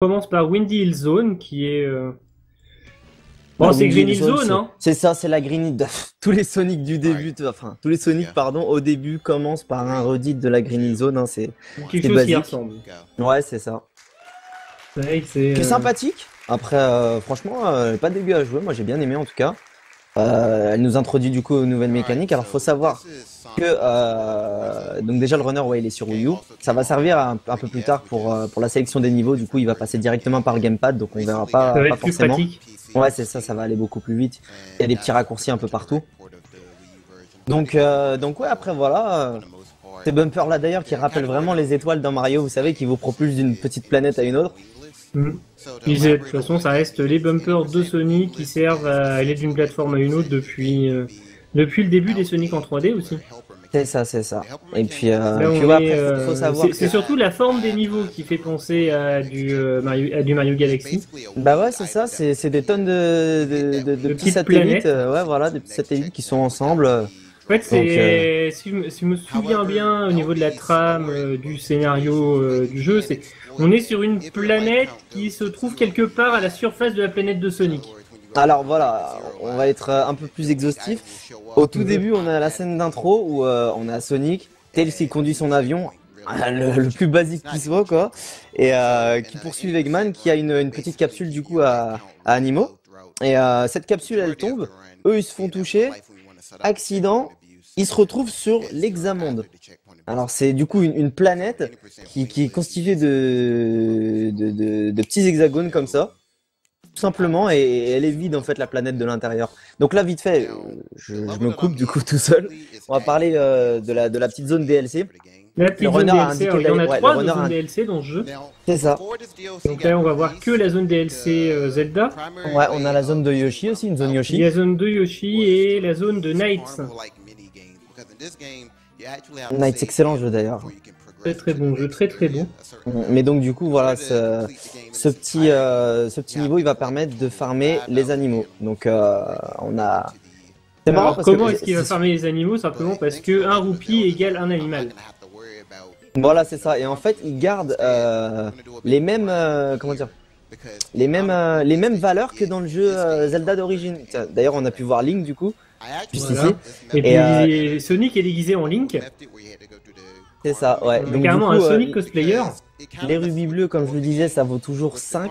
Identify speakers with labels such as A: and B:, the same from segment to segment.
A: commence par Windy Hill Zone, qui est. euh,
B: Bah,
A: Bon, c'est
B: Windy
A: Green Hill
B: Zone,
A: Zone,
B: c'est-
A: hein.
B: C'est ça, c'est la Green Hill. tous les Sonic du début, enfin, tous les Sonic, pardon, au début commencent par un redit de la Green Hill Zone. Hein, c'est
A: Quelque
B: C'est
A: chose qui ressemble.
B: ouais, c'est ça.
A: C'est vrai que c'est.
B: C'est
A: euh,
B: sympathique. Après, euh, franchement, euh, pas dégueu à jouer. Moi, j'ai bien aimé en tout cas. Euh, elle nous introduit du coup aux nouvelles mécaniques. Alors, faut savoir que euh, donc déjà le runner, ouais, il est sur Wii U. Ça va servir un, un peu plus tard pour euh, pour la sélection des niveaux. Du coup, il va passer directement par le gamepad, donc on verra pas,
A: Ça va
B: pas
A: être plus
B: forcément. Ouais, c'est ça, ça va aller beaucoup plus vite. Il y a des petits raccourcis un peu partout. Donc, euh, donc ouais, après voilà, ces bumpers là d'ailleurs qui rappellent vraiment les étoiles dans Mario, vous savez, qui vous propulsent d'une petite planète à une autre.
A: Mm. Euh, de toute façon, ça reste les bumpers de Sonic qui servent à aller d'une plateforme à une autre depuis, euh, depuis le début des Sonic en 3D aussi.
B: C'est ça, c'est ça. Et puis, euh, puis
A: euh, c'est
B: que-
A: surtout la forme des niveaux qui fait penser à du, euh, Mario, à du Mario Galaxy.
B: Bah ouais, c'est ça, c'est c'est des tonnes de, de, de- de petits
A: petites
B: satellites,
A: planètes.
B: ouais, voilà, des petits satellites qui sont ensemble.
A: En fait, c'est,
B: euh,
A: si, je me- si je me souviens bien au niveau de la trame euh, du scénario euh, du jeu, c'est on est sur une planète qui se trouve quelque part à la surface de la planète de Sonic.
B: Alors voilà, on va être un peu plus exhaustif. Au tout début, on a la scène d'intro où euh, on a Sonic, Tails qui conduit son avion, le, plus basique qui soit quoi, et euh, qui poursuit Eggman qui a une, petite capsule du coup à, à Animo. Et euh, cette capsule elle tombe, eux ils se font toucher, accident, ils se retrouvent sur l'Hexamonde. Alors c'est du coup une, une planète qui, qui est constituée de, de, de- de petits hexagones comme ça, tout simplement, et elle est vide en fait la planète de l'intérieur. Donc là vite fait, euh, je, je me coupe du coup tout seul. On va parler euh, de, la, de la petite zone DLC.
A: La petite
B: Le
A: zone DLC, il y en a
B: ouais,
A: trois
B: le
A: de
B: a-
A: zones DLC dans ce jeu.
B: C'est ça.
A: Donc là, on va voir que la zone DLC euh, Zelda.
B: Ouais, on a la zone de Yoshi aussi, une zone
A: Il y
B: Yoshi.
A: a la zone de Yoshi et la zone de Knights.
B: Night, excellent jeu d'ailleurs.
A: Très très bon jeu, très très bon.
B: Mais donc du coup voilà, ce, ce petit euh, ce petit niveau il va permettre de farmer les animaux. Donc euh, on a. C'est marrant
A: Alors
B: parce
A: comment est-ce qu'il va farmer les animaux? Simplement parce que un roupie égale un animal.
B: Voilà c'est ça. Et en fait il garde euh, les mêmes euh, comment dire les mêmes euh, les mêmes valeurs que dans le jeu euh, Zelda d'origine. D'ailleurs on a pu voir Link du coup
A: Voilà. Et, puis
B: euh,
A: Sonic est déguisé en Link.
B: C'est ça ouais. Donc, du
A: carrément
B: coup,
A: un
B: euh,
A: Sonic cosplayer.
B: les rubis bleus comme je le disais ça vaut toujours 5.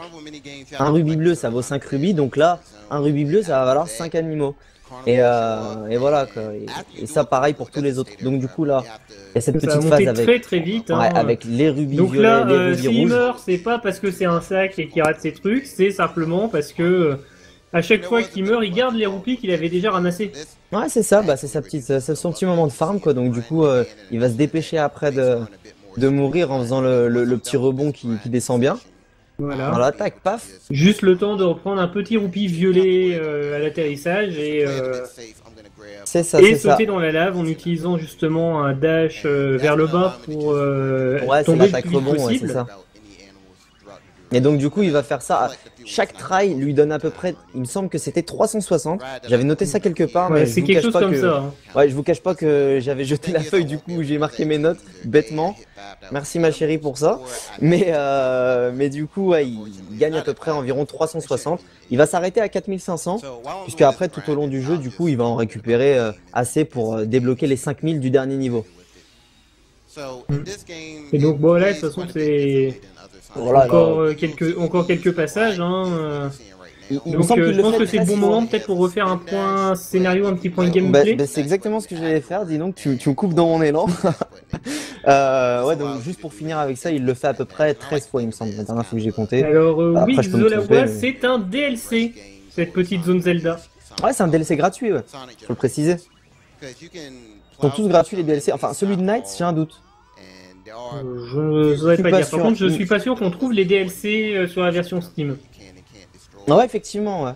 B: Un rubis bleu ça vaut 5 rubis donc là un rubis bleu ça va valoir 5 animaux. Et, euh, et voilà quoi. Et, et ça pareil pour tous les autres. Donc du coup là, il y a cette
A: Ça
B: petite phase avec,
A: très très vite. hein.
B: ouais, avec les rubis
A: Donc
B: violets,
A: là,
B: les
A: euh,
B: rubis rouges.
A: meurt, c'est pas parce que c'est un sac et qu'il rate ses trucs, c'est simplement parce que euh, à chaque fois qu'il meurt, il garde les roupies qu'il avait déjà ramassées.
B: Ouais c'est ça, bah c'est sa petite, c'est son petit moment de farm quoi. Donc du coup euh, il va se dépêcher après de, de mourir en faisant le, le, le petit rebond qui, qui descend bien.
A: Voilà.
B: Voilà, tac, paf.
A: Juste le temps de reprendre un petit roupie violet euh, à l'atterrissage et, euh,
B: C'est ça,
A: et
B: c'est ça.
A: sauter dans la lave en utilisant justement un dash euh, vers le bas pour euh,
B: Ouais, c'est
A: tomber le
B: l'attaque
A: plus vite
B: rebond, ouais,
A: possible.
B: c'est ça. Et donc du coup il va faire ça. Chaque try lui donne à peu près, il me semble que c'était 360. J'avais noté ça quelque part,
A: Ouais,
B: mais je
A: c'est
B: vous
A: quelque
B: cache
A: chose
B: pas
A: comme
B: que...
A: ça. hein.
B: Ouais, je vous cache pas que j'avais jeté la feuille du coup où j'ai marqué mes notes bêtement. Merci ma chérie pour ça. Mais euh, mais du coup, ouais, il gagne à peu près environ 360. Il va s'arrêter à 4500 puisque après tout au long du jeu, du coup, il va en récupérer euh, assez pour euh, débloquer les 5000 du dernier niveau.
A: Et donc bon là de toute façon c'est
B: Voilà,
A: encore
B: alors,
A: euh, quelques encore quelques passages. Hein, euh.
B: il, il me
A: Donc
B: semble
A: euh, je pense que c'est le bon moment peut-être pour refaire un point scénario, un petit point
B: Bah,
A: gameplay.
B: bah, c'est exactement ce que j'allais faire, dis donc, tu, tu me coupes dans mon élan. euh, ouais, donc juste pour finir avec ça, il le fait à peu près 13 fois, il me semble, la dernière fois que j'ai compté.
A: Alors euh,
B: Après,
A: oui, Zolawa, c'est un DLC, cette petite zone Zelda.
B: Ouais, c'est un DLC gratuit, ouais, faut le préciser. Ils sont tous gratuits les DLC. Enfin, celui de Knights, j'ai un doute.
A: Euh, Je ne saurais
B: suis
A: pas
B: pas
A: dire.
B: sûr.
A: Par contre, je suis pas sûr qu'on trouve les DLC euh, sur la version Steam.
B: Ah ouais, effectivement, ouais.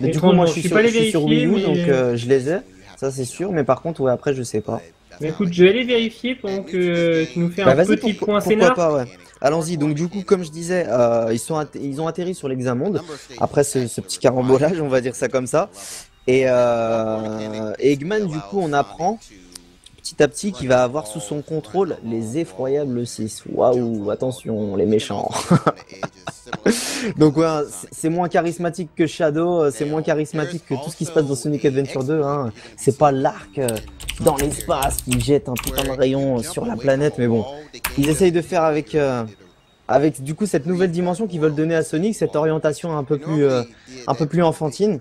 B: Mais du coup, moi, je
A: je
B: suis sur,
A: pas allé
B: je suis sur Wii U,
A: vérifier,
B: donc euh, je les ai. Ça, c'est sûr. Mais par contre, ouais, après, je sais pas.
A: Mais écoute, je vais aller vérifier pendant que tu nous fais
B: Bah,
A: un petit
B: pourquoi,
A: point
B: pourquoi
A: scénar.
B: pas, ouais. Allons-y. Donc, du coup, comme je disais, euh, ils, sont ils ont atterri sur l'Hexamonde. Après ce, ce petit carambolage, on va dire ça comme ça. Et, euh, et Eggman, du coup, on apprend petit à petit qu'il va avoir sous son contrôle les effroyables 6. Waouh, attention, les méchants. Donc ouais, c'est moins charismatique que Shadow, c'est moins charismatique que tout ce qui se passe dans Sonic Adventure 2. Hein. C'est pas l'arc euh, dans l'espace qui jette un putain de rayon sur la planète, mais bon, ils essayent de faire avec euh, avec du coup cette nouvelle dimension qu'ils veulent donner à Sonic, cette orientation un peu plus euh, un peu plus enfantine.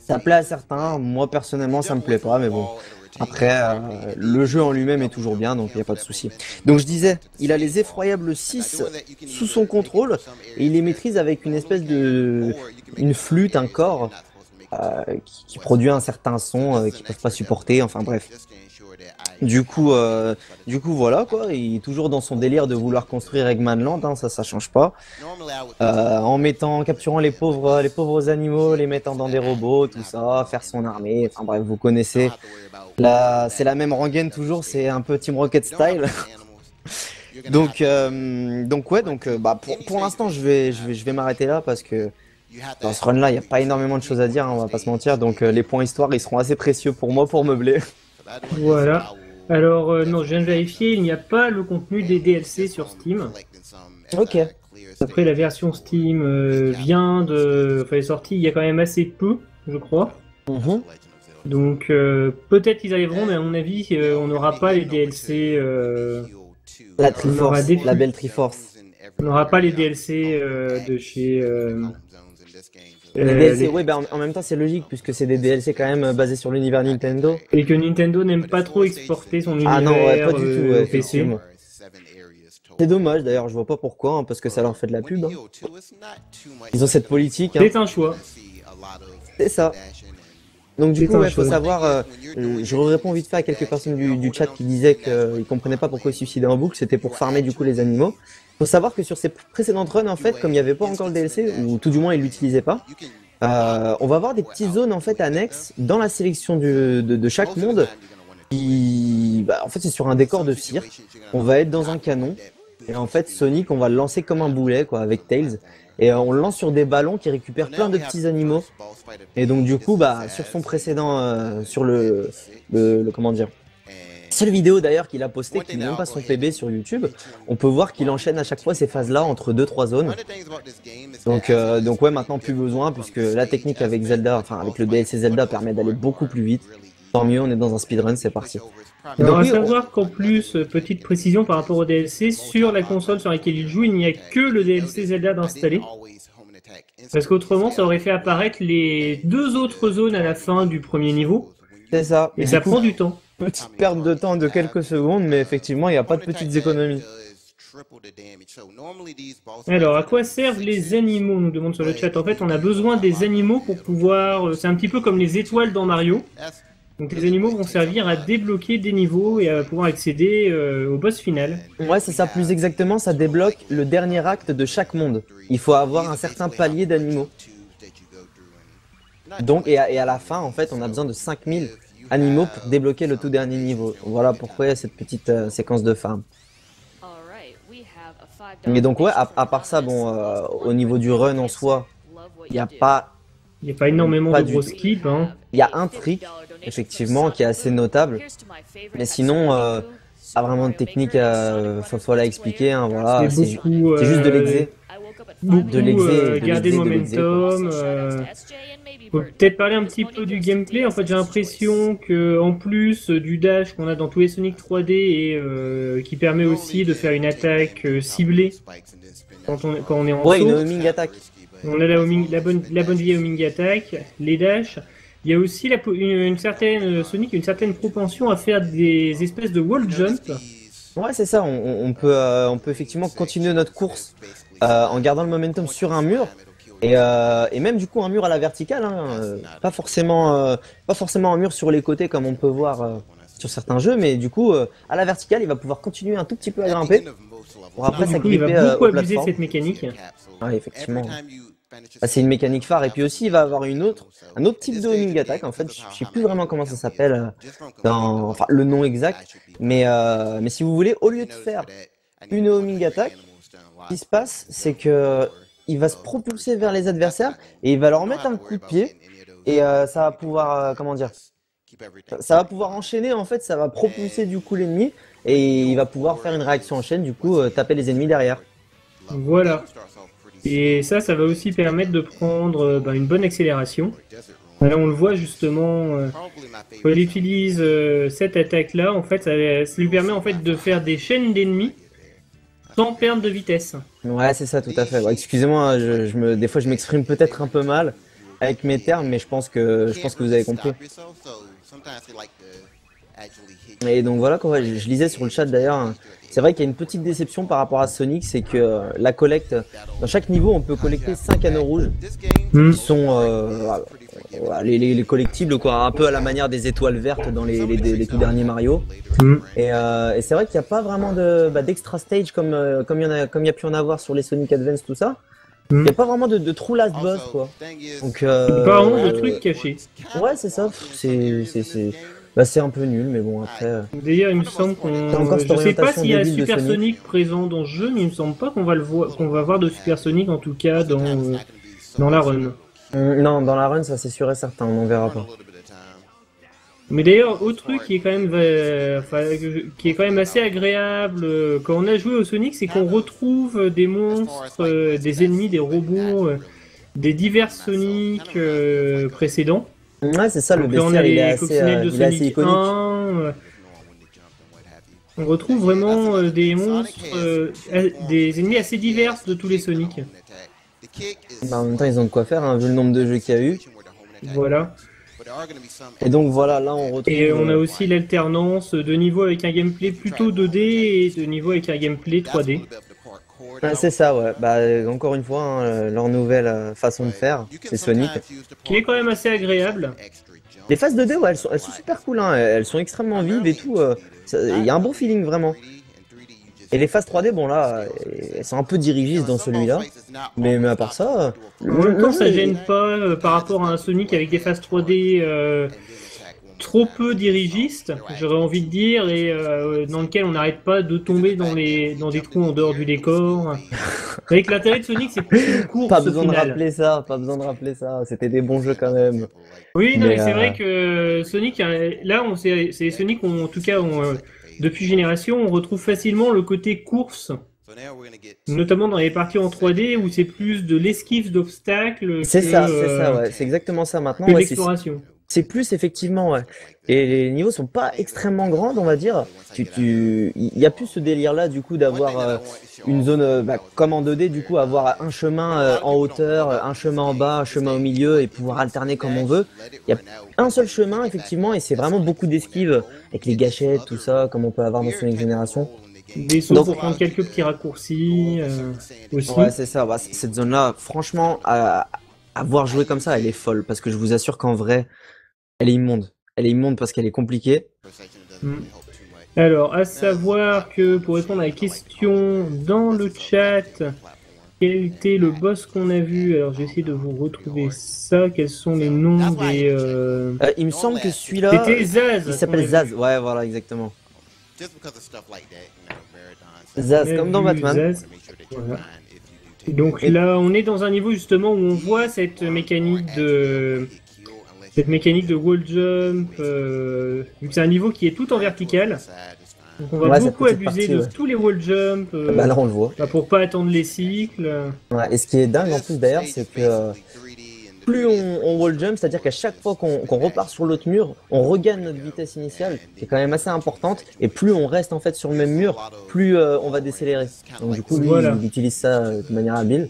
B: Ça plaît à certains, moi personnellement ça me plaît pas, mais bon. Après, euh, le jeu en lui-même est toujours bien, donc il n'y a pas de souci. Donc je disais, il a les effroyables 6 sous son contrôle, et il les maîtrise avec une espèce de... une flûte, un corps, euh, qui, produit un certain son euh, qu'ils peuvent pas supporter, enfin bref. Du coup, euh, du coup, voilà quoi. Il est toujours dans son délire de vouloir construire Eggman Land, hein, ça, ça change pas. Euh, en mettant, en capturant les pauvres, les pauvres animaux, les mettant dans des robots, tout ça, faire son armée. Enfin bref, vous connaissez. Là, c'est la même rengaine toujours. C'est un peu Team Rocket style. donc, euh, donc ouais, donc bah pour, pour l'instant, je vais, je vais, je vais m'arrêter là parce que. Dans ce run-là, il n'y a pas énormément de choses à dire, hein, on va pas se mentir. Donc les points histoire, ils seront assez précieux pour moi pour meubler.
A: Voilà. Alors, euh, non, je viens de vérifier, il n'y a pas le contenu des DLC sur Steam.
B: Ok.
A: Après, la version Steam euh, vient de. Enfin, est sortie il y a quand même assez peu, je crois.
B: Mhm.
A: Donc, euh, peut-être qu'ils arriveront, mais à mon avis, on n'aura pas les DLC.
B: La Triforce, la belle Triforce.
A: On n'aura pas les DLC de chez.
B: Euh, ouais, bah, en, même temps, c'est logique puisque c'est des DLC quand même euh, basés sur l'univers Nintendo.
A: Et que Nintendo n'aime pas trop exporter son univers ah non, ouais, pas du tout, ouais, PC.
B: C'est dommage d'ailleurs, je vois pas pourquoi, hein, parce que ça leur fait de la pub. Hein. Ils ont cette politique. Hein.
A: C'est un choix.
B: C'est ça. Donc du coup, il faut savoir, euh, je réponds vite fait à quelques personnes du, du chat qui disaient qu'ils comprenaient pas pourquoi ils suicidaient en boucle, c'était pour farmer du coup les animaux faut savoir que sur ces précédentes runs, en fait, comme il n'y avait pas encore le DLC, ou tout du moins ils l'utilisaient pas, euh, on va avoir des petites zones en fait annexes dans la sélection de, de, chaque monde. Qui, bah, en fait, c'est sur un décor de cirque. On va être dans un canon. Et en fait, Sonic, on va le lancer comme un boulet, quoi, avec Tails. Et euh, on le lance sur des ballons qui récupèrent plein de petits animaux. Et donc, du coup, bah, sur son précédent, euh, sur le, le, comment dire, seule vidéo d'ailleurs qu'il a posté qui n'est même pas son PB sur YouTube, on peut voir qu'il enchaîne à chaque fois ces phases-là entre 2-3 zones. Donc, euh, donc ouais, maintenant plus besoin puisque la technique avec Zelda, enfin avec le DLC Zelda permet d'aller beaucoup plus vite. Tant mieux, on est dans un speedrun, c'est parti.
A: Alors, à savoir qu'en plus, euh, petite précision par rapport au DLC, sur la console sur laquelle il joue, il n'y a que le DLC Zelda d'installer. Parce qu'autrement, ça aurait fait apparaître les deux autres zones à la fin du premier niveau.
B: C'est ça.
A: Et, ça prend du temps
B: petite perte de temps de quelques secondes, mais effectivement, il n'y a pas de petites économies.
A: Alors, à quoi servent les animaux On nous demande sur le chat. En fait, on a besoin des animaux pour pouvoir. Euh, c'est un petit peu comme les étoiles dans Mario. Donc, les animaux vont servir à débloquer des niveaux et à pouvoir accéder euh, au boss final.
B: Ouais, c'est ça. Plus exactement, ça débloque le dernier acte de chaque monde. Il faut avoir un certain palier d'animaux. Donc, et à, et à la fin, en fait, on a besoin de 5000 animaux pour débloquer le tout dernier niveau. Voilà pourquoi il y a cette petite euh, séquence de farm. Mais donc ouais, à, part ça, bon, euh, au niveau du run en soi, il n'y a pas...
A: Il n'y a pas énormément de gros skips. Hein.
B: Il y a un trick, effectivement, qui est assez notable. Mais sinon, euh, pas vraiment de technique à, faut, la expliquer. Hein, voilà, c'est juste de l'exé.
A: De l'exé. garder le momentum. Faut peut-être parler un petit peu du gameplay. En fait, j'ai l'impression que en plus du dash qu'on a dans tous les Sonic 3D et euh, qui permet aussi de faire une attaque euh, ciblée quand on, quand on est en
B: ouais, une homing attack.
A: On a la, la, bonne, la bonne vieille homing attack, les dash. Il y a aussi la, une, certaine euh, Sonic une certaine propension à faire des espèces de wall jump.
B: Ouais, c'est ça. On, on peut, on peut effectivement continuer notre course en gardant le momentum sur un mur et, euh, et, même du coup un mur à la verticale, hein, euh, pas forcément, euh, pas forcément un mur sur les côtés comme on peut voir euh, sur certains jeux, mais du coup à la verticale, il va pouvoir continuer un tout petit peu à grimper
A: pour après ah, il va beaucoup abuser cette mécanique.
B: Ouais, effectivement. Ah, c'est une mécanique phare et puis aussi il va avoir une autre, un autre type de homing attack. En fait, je sais plus vraiment comment ça s'appelle, dans, enfin le nom exact, mais mais si vous voulez, au lieu de faire une homing attack, ce qui se passe, c'est que il va se propulser vers les adversaires et il va leur mettre un coup de pied et euh, ça va pouvoir, euh, comment dire, ça va pouvoir enchaîner en fait, ça va propulser du coup l'ennemi et il va pouvoir faire une réaction en chaîne, du coup euh, taper les ennemis derrière.
A: Voilà. Et ça, ça va aussi permettre de prendre bah, une bonne accélération. Là, on le voit justement, euh, quand il utilise cette attaque-là, en fait, ça, lui permet en fait de faire des chaînes d'ennemis sans perdre de vitesse.
B: Ouais, c'est ça, tout à fait. Excusez-moi, hein, je, me, des fois je m'exprime peut-être un peu mal avec mes termes, mais je pense que je pense que vous avez compris. Et donc voilà, quand je, lisais sur le chat d'ailleurs, hein, c'est vrai qu'il y a une petite déception par rapport à Sonic, c'est que euh, la collecte, dans chaque niveau, on peut collecter 5 anneaux rouges, hmm. qui sont euh, les, collectibles, quoi, un peu à la manière des étoiles vertes dans les, les, tout derniers Mario. Hmm. Euh, et, c'est vrai qu'il n'y a pas vraiment de bah, d'extra stage comme comme il y en a comme il y a pu en avoir sur les Sonic Advance tout ça. Il n'y a pas vraiment de, de true last boss quoi.
A: Donc pas vraiment de trucs cachés.
B: Ouais c'est ça. C'est c'est bah, c'est un peu nul, mais bon, après. Euh,
A: D'ailleurs, il me semble qu'on. Je sais pas s'il y a Super Sonic. présent dans le jeu, mais il me semble pas qu'on va le voir, qu'on va voir de Super Sonic en tout cas dans dans la run.
B: Euh, non, dans la run, ça c'est sûr et certain, on n'en verra pas.
A: Mais d'ailleurs, autre truc qui est quand même, euh, qui est quand même assez agréable quand on a joué au Sonic, c'est qu'on retrouve des monstres, des ennemis, des robots, des divers Sonic précédents.
B: Ouais, c'est ça, le bestiaire, il, est assez, euh, il est assez iconique. Euh,
A: on retrouve vraiment euh, des monstres, des ennemis assez divers de tous les Sonic.
B: Bah, en même temps, ils ont de quoi faire, hein, vu le nombre de jeux qu'il y a eu.
A: Voilà.
B: Et donc voilà, là on retrouve.
A: Et on a aussi l'alternance de niveaux avec un gameplay plutôt 2D et de niveaux avec un gameplay 3D.
B: Ah, c'est ça, ouais. Bah, encore une fois, hein, leur nouvelle façon de faire, c'est Sonic.
A: Qui est quand même assez agréable.
B: Les phases 2D, ouais, elles sont, elles sont super cool, hein. elles sont extrêmement vives et tout. Euh, il y a un bon feeling vraiment. Et les phases 3D, bon là, elles sont un peu dirigistes dans celui-là. Mais, mais à part ça.
A: Le, ça gêne pas euh, par rapport à un Sonic avec des phases 3D trop peu dirigiste, j'aurais envie de dire, et euh, dans lequel on n'arrête pas de tomber dans les dans des trous en dehors du décor. Avec l'intérêt de Sonic, c'est plus une course.
B: Pas besoin de rappeler ça, pas besoin de rappeler ça. C'était des bons jeux quand même.
A: Oui, non, mais, c'est vrai euh, que Sonic, euh, là, on c'est Sonic, en tout cas, depuis génération, on retrouve facilement le côté course. Notamment dans les parties en 3D où c'est plus de l'esquive d'obstacles.
B: C'est ça, c'est ça, ouais. C'est exactement ça maintenant.
A: l'exploration.
B: C'est plus effectivement, ouais. Et les niveaux sont pas extrêmement grands, on va dire. Tu, tu, il y a plus ce délire-là, du coup, d'avoir euh, une zone euh, bah, comme en 2D, du coup, avoir un chemin euh, en hauteur, un chemin en bas, un chemin au milieu, et pouvoir alterner comme on veut. Il y a un seul chemin, effectivement, et c'est vraiment beaucoup d'esquives avec les gâchettes, tout ça, comme on peut avoir dans Sonic Génération.
A: Des sauts pour prendre quelques petits raccourcis aussi.
B: Ouais, c'est ça. Bah, cette zone-là, franchement, à, à voir jouer comme ça, elle est folle, parce que je vous assure qu'en vrai elle est immonde. Elle est immonde parce qu'elle est compliquée.
A: Hmm. Alors, à savoir que pour répondre à la question dans le chat, quel était le boss qu'on a vu? Alors, j'ai essayé de vous retrouver ça. Quels sont les noms des. Euh,
B: euh, il me semble que celui-là.
A: C'était Zaz.
B: Il s'appelle Zaz. Ouais, voilà, exactement. Zaz, comme dans Batman.
A: Donc là, on est dans un niveau justement où on voit cette mécanique de cette mécanique de wall jump, euh, vu que c'est un niveau qui est tout en vertical. Donc on va beaucoup abuser de tous les wall jump.
B: Euh, bah là on le voit.
A: Bah pour pas attendre les cycles.
B: Ouais, et ce qui est dingue en plus d'ailleurs, c'est que euh, plus on, wall jump, c'est-à-dire qu'à chaque fois qu'on repart sur l'autre mur, on regagne notre vitesse initiale, qui est quand même assez importante, et plus on reste en fait sur le même mur, plus on va décélérer. Donc du coup, lui, il utilise ça de manière habile.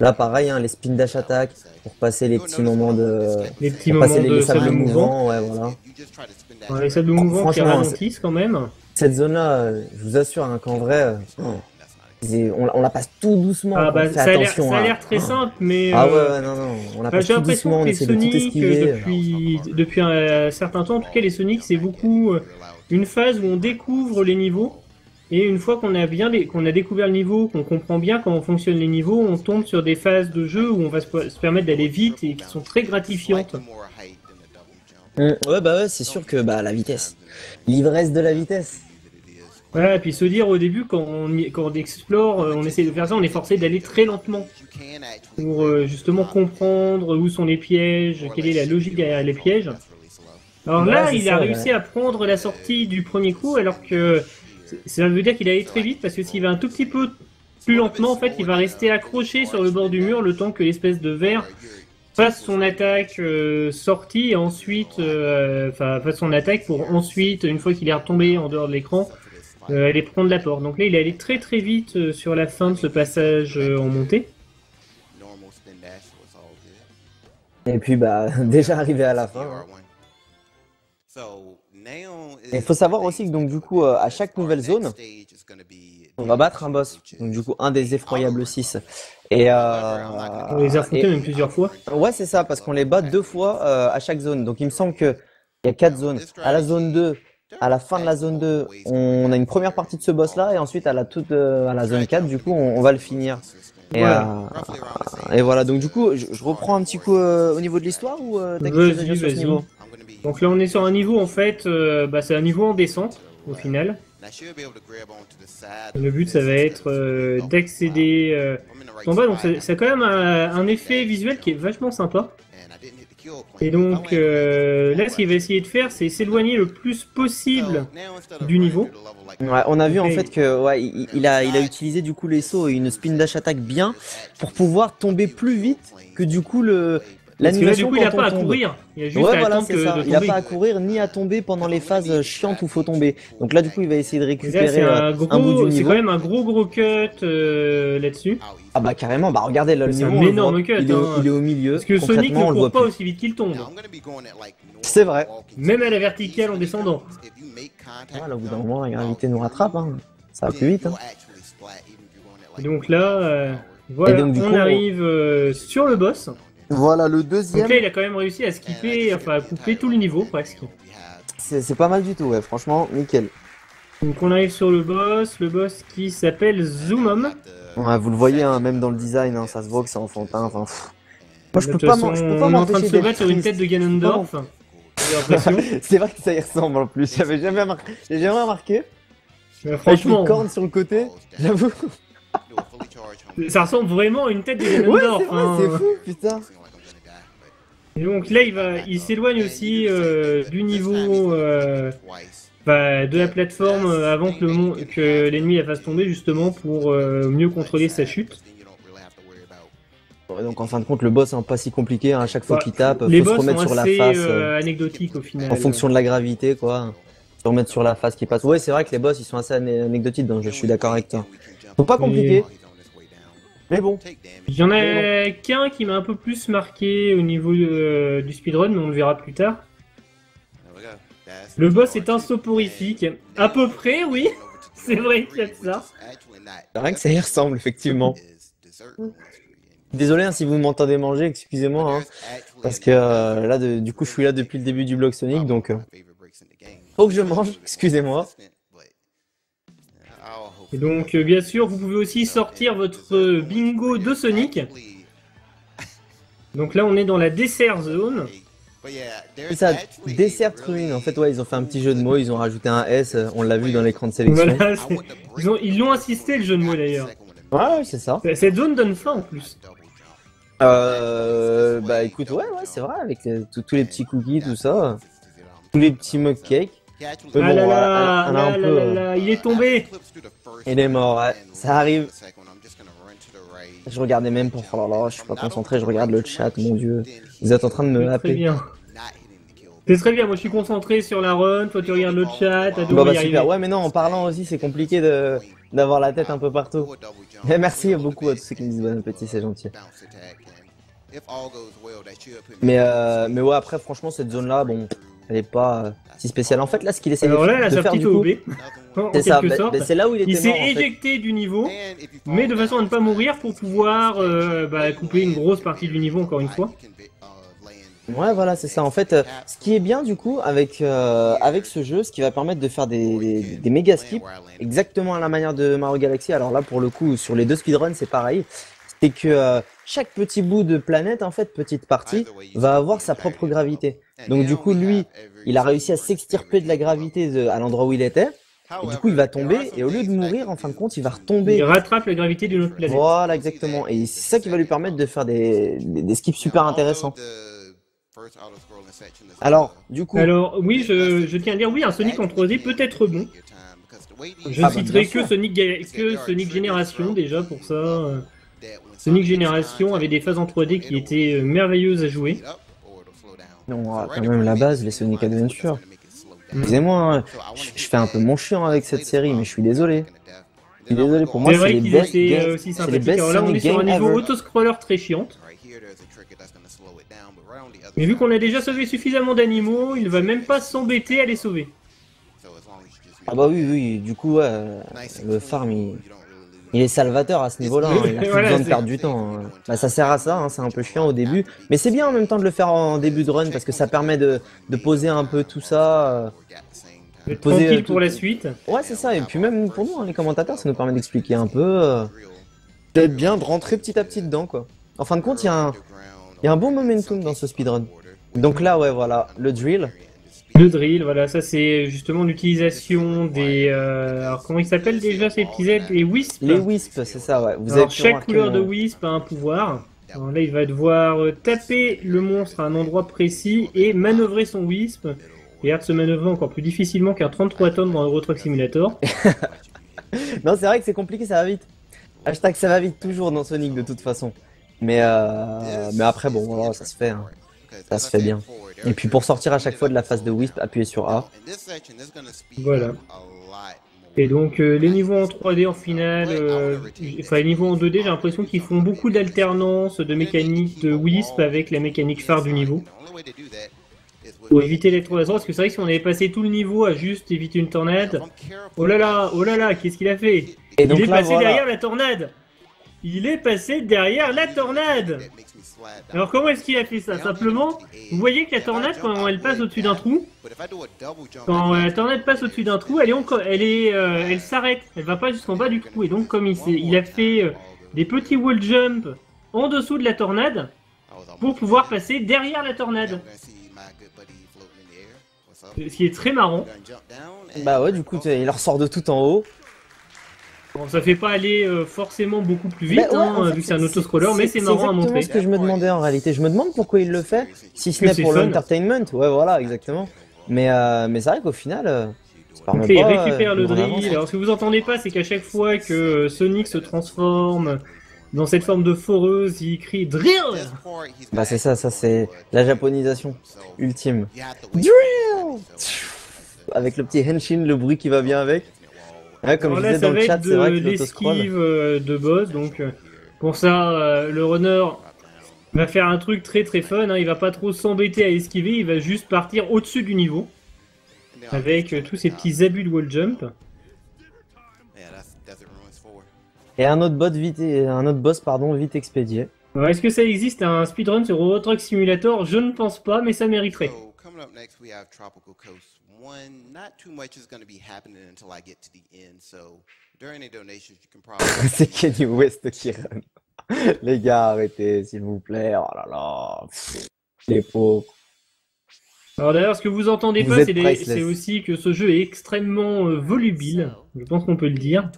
B: Là, pareil, hein, les spin dash attack pour passer les petits moments de.
A: Les petits moments passer
B: les,
A: sables
B: mouvants, ouais,
A: voilà. les sables mouvants qui ralentissent quand même.
B: Cette zone-là, je vous assure hein, qu'en vrai, on, la passe tout doucement.
A: Ah bah, ça, a attention, ça a l'air très simple, mais.
B: Ah ouais, non, non, on la passe tout doucement, on essaie de tout esquiver.
A: Depuis, depuis un certain temps, en tout cas, les Sonic, c'est beaucoup euh, une phase où on découvre les niveaux et une fois qu'on a bien qu'on a découvert le niveau, qu'on comprend bien comment fonctionnent les niveaux, on tombe sur des phases de jeu où on va se, permettre d'aller vite et qui sont très gratifiantes.
B: Mm. ouais bah ouais, c'est sûr que bah la vitesse, l'ivresse de la vitesse.
A: Voilà, et puis se dire au début quand on, quand on explore, euh, on essaie de faire ça, on est forcé d'aller très lentement pour euh, justement comprendre où sont les pièges, quelle est la logique derrière les pièges. Alors là, il a réussi à prendre la sortie du premier coup, alors que ça veut dire qu'il allait très vite, parce que s'il va un tout petit peu plus lentement, en fait, il va rester accroché sur le bord du mur le temps que l'espèce de verre fasse son attaque euh, sortie et ensuite, euh, enfin, fasse son attaque pour ensuite, une fois qu'il est retombé en dehors de l'écran, euh, aller prendre la porte. Donc là, il est allé très très vite sur la fin de ce passage en montée.
B: Et puis, bah, déjà arrivé à la fin. Hein. Il faut savoir aussi que donc du coup, à chaque nouvelle zone, on va battre un boss. Donc du coup, un des effroyables 6. Et euh,
A: on les a affrontés même plusieurs fois.
B: Ouais, c'est ça, parce qu'on les bat deux fois euh, à chaque zone. Donc il me semble qu'il y a quatre zones. À la zone 2, à la fin de la zone 2, on a une première partie de ce boss là, et ensuite à la toute euh, à la zone 4, du coup, on, va le finir. Et, voilà. et voilà, donc du coup, je, reprends un petit coup au niveau de l'histoire ou t'as quelque chose sur ce niveau?
A: Donc là, on est sur un niveau en fait, bah, c'est un niveau en descente au final. Le but, ça va être euh, d'accéder euh, en bas, donc ça, a quand même un, effet visuel qui est vachement sympa. Et donc euh, là, ce qu'il va essayer de faire, c'est s'éloigner le plus possible du niveau.
B: on a vu en fait que ouais, il, a, il a utilisé du coup les sauts et une spin dash attack bien pour pouvoir tomber plus vite que du coup le,
A: L'animation du coup, il n'a pas à courir. Il a juste
B: à voilà, Il n'a pas à courir ni à tomber pendant les phases chiantes où faut tomber. Donc là, du coup, il va essayer de récupérer un,
A: gros,
B: un, bout
A: du niveau. C'est quand même un gros gros cut euh, là-dessus.
B: Ah bah carrément. Bah regardez là, le niveau.
A: C'est un énorme cut.
B: Il, est au, hein. il, est au, milieu.
A: Parce que Sonic ne court pas aussi vite qu'il tombe.
B: C'est vrai.
A: Même à la verticale en descendant.
B: Voilà, au bout d'un moment, la gravité nous rattrape. Hein. Ça va plus vite. Hein.
A: Donc là, euh, voilà, donc, on arrive euh, sur le boss.
B: Voilà, le deuxième.
A: Donc là, il a quand même réussi à skipper, enfin à couper tout le niveau presque.
B: C'est pas mal du tout, ouais, franchement, nickel.
A: Donc on arrive sur le boss, le boss qui s'appelle Zoomom.
B: Ouais, vous le voyez, hein, même dans le design, hein, ça se voit que c'est enfantin. Enfin,
A: Moi, je peux, pas, je peux pas On est en train de se battre sur une tête de Ganondorf.
B: c'est vrai que ça y ressemble en plus. J'avais jamais remarqué. J'ai jamais remarqué.
A: Mais franchement.
B: Avec une corne sur le côté, j'avoue.
A: Ça ressemble vraiment à une tête de Ganondorf.
B: Ouais, hein. c'est fou, putain.
A: Et donc là, il va, il s'éloigne aussi euh, du niveau euh, bah, de la plateforme euh, avant que le que l'ennemi la fasse tomber justement pour mieux contrôler sa chute.
B: donc en fin de compte, le boss est pas si compliqué. Hein, à chaque fois qu'il tape,
A: les faut se remettre sur la face. anecdotique au final.
B: En fonction de la gravité, quoi. Se remettre sur la face qui passe. Ouais, c'est vrai que les boss ils sont assez anecdotiques, donc je suis d'accord avec toi. Sont pas compliqués. Mais bon.
A: Il y en a qu'un qui m'a un peu plus marqué au niveau du speedrun, mais on le verra plus tard. Le boss est un soporifique. À peu près, oui. C'est vrai qu'il y a de ça.
B: Rien que ça y ressemble, effectivement. Désolé hein, si vous m'entendez manger, excusez-moi. Hein, parce que euh, là, du coup, je suis là depuis le début du blog Sonic, donc... Euh, faut que je mange, excusez-moi.
A: Et donc, euh, bien sûr, vous pouvez aussi sortir votre euh, bingo de Sonic. Donc là, on est dans la dessert zone.
B: C'est ça, dessert ruine. En fait, ouais, ils ont fait un petit jeu de mots, ils ont rajouté un S, on l'a vu dans l'écran de sélection.
A: ils l'ont assisté, le jeu de mots d'ailleurs.
B: Ouais, c'est ça.
A: Cette zone donne faim en plus.
B: Euh, bah écoute, ouais, ouais, c'est vrai, avec tous les petits cookies, tout ça. Tous les petits mug cakes.
A: Ah là là, là, il est tombé.
B: Il est mort, ouais. Ça arrive. Je regardais même pour. Oh là là, je suis pas concentré, je regarde le chat, mon dieu. Vous êtes en train de me
A: happer. C'est très bien, moi je suis concentré sur la run, toi tu regardes le chat,
B: bah, bah super, ouais mais non, en parlant aussi c'est compliqué de d'avoir la tête un peu partout. Et merci beaucoup à tous ceux qui me disent bon appétit, c'est gentil. Mais, euh, mais ouais après franchement cette zone là, bon, elle est pas euh, si spéciale. En fait, là, ce qu'il essaie de, faire du coup,
A: c'est ça. Bah, bah, c'est là où il était Il s'est éjecté du niveau, mais de façon à ne pas mourir pour pouvoir euh, bah, couper une grosse partie du niveau encore une fois.
B: Ouais, voilà, c'est ça. En fait, euh, ce qui est bien du coup avec avec ce jeu, ce qui va permettre de faire des, des, méga skips, exactement à la manière de Mario Galaxy. Alors là, pour le coup, sur les deux speedruns, c'est pareil. C'est que chaque petit bout de planète, en fait, petite partie, va avoir sa propre gravité. Donc du coup, lui, il a réussi à s'extirper de la gravité à l'endroit où il était. Et du coup, il va tomber, et au lieu de mourir, en fin de compte, il va retomber.
A: Il rattrape la gravité d'une autre planète.
B: Voilà, exactement. Et c'est ça qui va lui permettre de faire des, des, skips super intéressants. Alors, du coup.
A: Alors, oui, je, je, tiens à dire, oui, un Sonic en 3D peut être bon. Je ah, bah, citerai que Sonic, que Sonic Génération déjà pour ça. Sonic Génération avait des phases en 3D qui étaient merveilleuses à jouer.
B: Non, quand même la base, les Sonic Adventure. Excusez-moi, hein, je fais un peu mon chiant avec cette série, mais je suis désolé. Je suis désolé, pour moi, c'est les best,
A: c'est les best Alors là, on est sur un niveau auto-scroller très chiant. Mais vu qu'on a déjà sauvé suffisamment d'animaux, il ne va même pas s'embêter à les sauver.
B: Ah bah oui, oui, du coup, ouais, le farm, il, il est salvateur à ce niveau-là, hein. il a plus besoin de perdre du temps. Hein. Bah, ça sert à ça, hein. c'est un peu chiant au début, mais c'est bien en même temps de le faire en début de run parce que ça permet de, de poser un peu tout ça. Euh,
A: poser tranquille pour la suite.
B: Ouais, c'est ça, et puis même pour nous, les commentateurs, ça nous permet d'expliquer un peu, euh, d'être bien, de rentrer petit à petit dedans, quoi. En fin de compte, il y, a un, y a un bon momentum dans ce speedrun. Donc là, ouais, voilà, le drill.
A: Le drill, voilà, ça c'est justement l'utilisation des. Euh, alors comment ils s'appellent déjà ces petits aides Les wisps
B: Les wisps, c'est ça, ouais.
A: Vous alors, chaque couleur de wisp a un pouvoir. Alors là, il va devoir euh, taper le monstre à un endroit précis et manœuvrer son wisp. Et de se manœuvrer encore plus difficilement qu'un 33 tonnes dans Euro Truck Simulator.
B: non, c'est vrai que c'est compliqué, ça va vite. Hashtag ça va vite toujours dans Sonic de toute façon. Mais, euh, mais après, bon, voilà, ça se fait. Hein. Ça se fait bien. Et puis pour sortir à chaque fois de la phase de Wisp, appuyez sur A.
A: Voilà. Et donc euh, les niveaux en 3D en finale, euh, enfin les niveaux en 2D, j'ai l'impression qu'ils font beaucoup d'alternance de mécanique de Wisp avec la mécanique phare du niveau. Pour éviter les trois parce que c'est vrai que si on avait passé tout le niveau à juste éviter une tornade, oh là là, oh là là, qu'est-ce qu'il a fait? Il est passé derrière la tornade Il est passé derrière la tornade alors comment est-ce qu'il a fait ça? Simplement, vous voyez que la tornade, quand elle passe au-dessus d'un trou, quand la tornade passe au-dessus d'un trou, elle est, elle est, euh, elle s'arrête, elle va pas jusqu'en bas du trou. Et donc comme il, il a fait euh, des petits wall jump en dessous de la tornade pour pouvoir passer derrière la tornade. Ce qui est très marrant.
B: Bah ouais, du coup, il ressort de tout en haut.
A: Bon, ça fait pas aller euh, forcément beaucoup plus vite, bah hein, vu que c'est un autoscroller, mais c'est marrant à montrer.
B: C'est ce que je me demandais en réalité. Je me demande pourquoi il le fait, si ce n'est pour l'entertainment. Ouais, voilà, exactement. Mais, euh, mais c'est vrai qu'au final. Euh,
A: ok, il récupère le drill. Alors, ce que vous entendez pas, c'est qu'à chaque fois que Sonic se transforme dans cette forme de foreuse, il crie drill.
B: Bah, c'est ça, ça c'est la japonisation ultime. Drill Avec le petit henshin, le bruit qui va bien avec.
A: Ouais, comme Alors là, ça va être de l'esquive euh, de boss. Donc, euh, pour ça, euh, le runner va faire un truc très très fun. Hein. Il va pas trop s'embêter à esquiver. Il va juste partir au-dessus du niveau. Avec tous ces petits abus de wall jump.
B: Et un autre, bot vite, un autre boss pardon, vite expédié.
A: Est-ce que ça existe un speedrun sur Euro Truck Simulator? Je ne pense pas, mais ça mériterait. one, not too much is going to be happening until I get to the end. So during the donations, you can probably.
B: C'est Kenny West qui. Les gars, arrêtez, s'il vous plaît. Oh là là. Pff, les pauvres.
A: Alors d'ailleurs, ce que vous entendez pas, c'est aussi que ce jeu est extrêmement euh, volubile. Je pense qu'on peut le dire.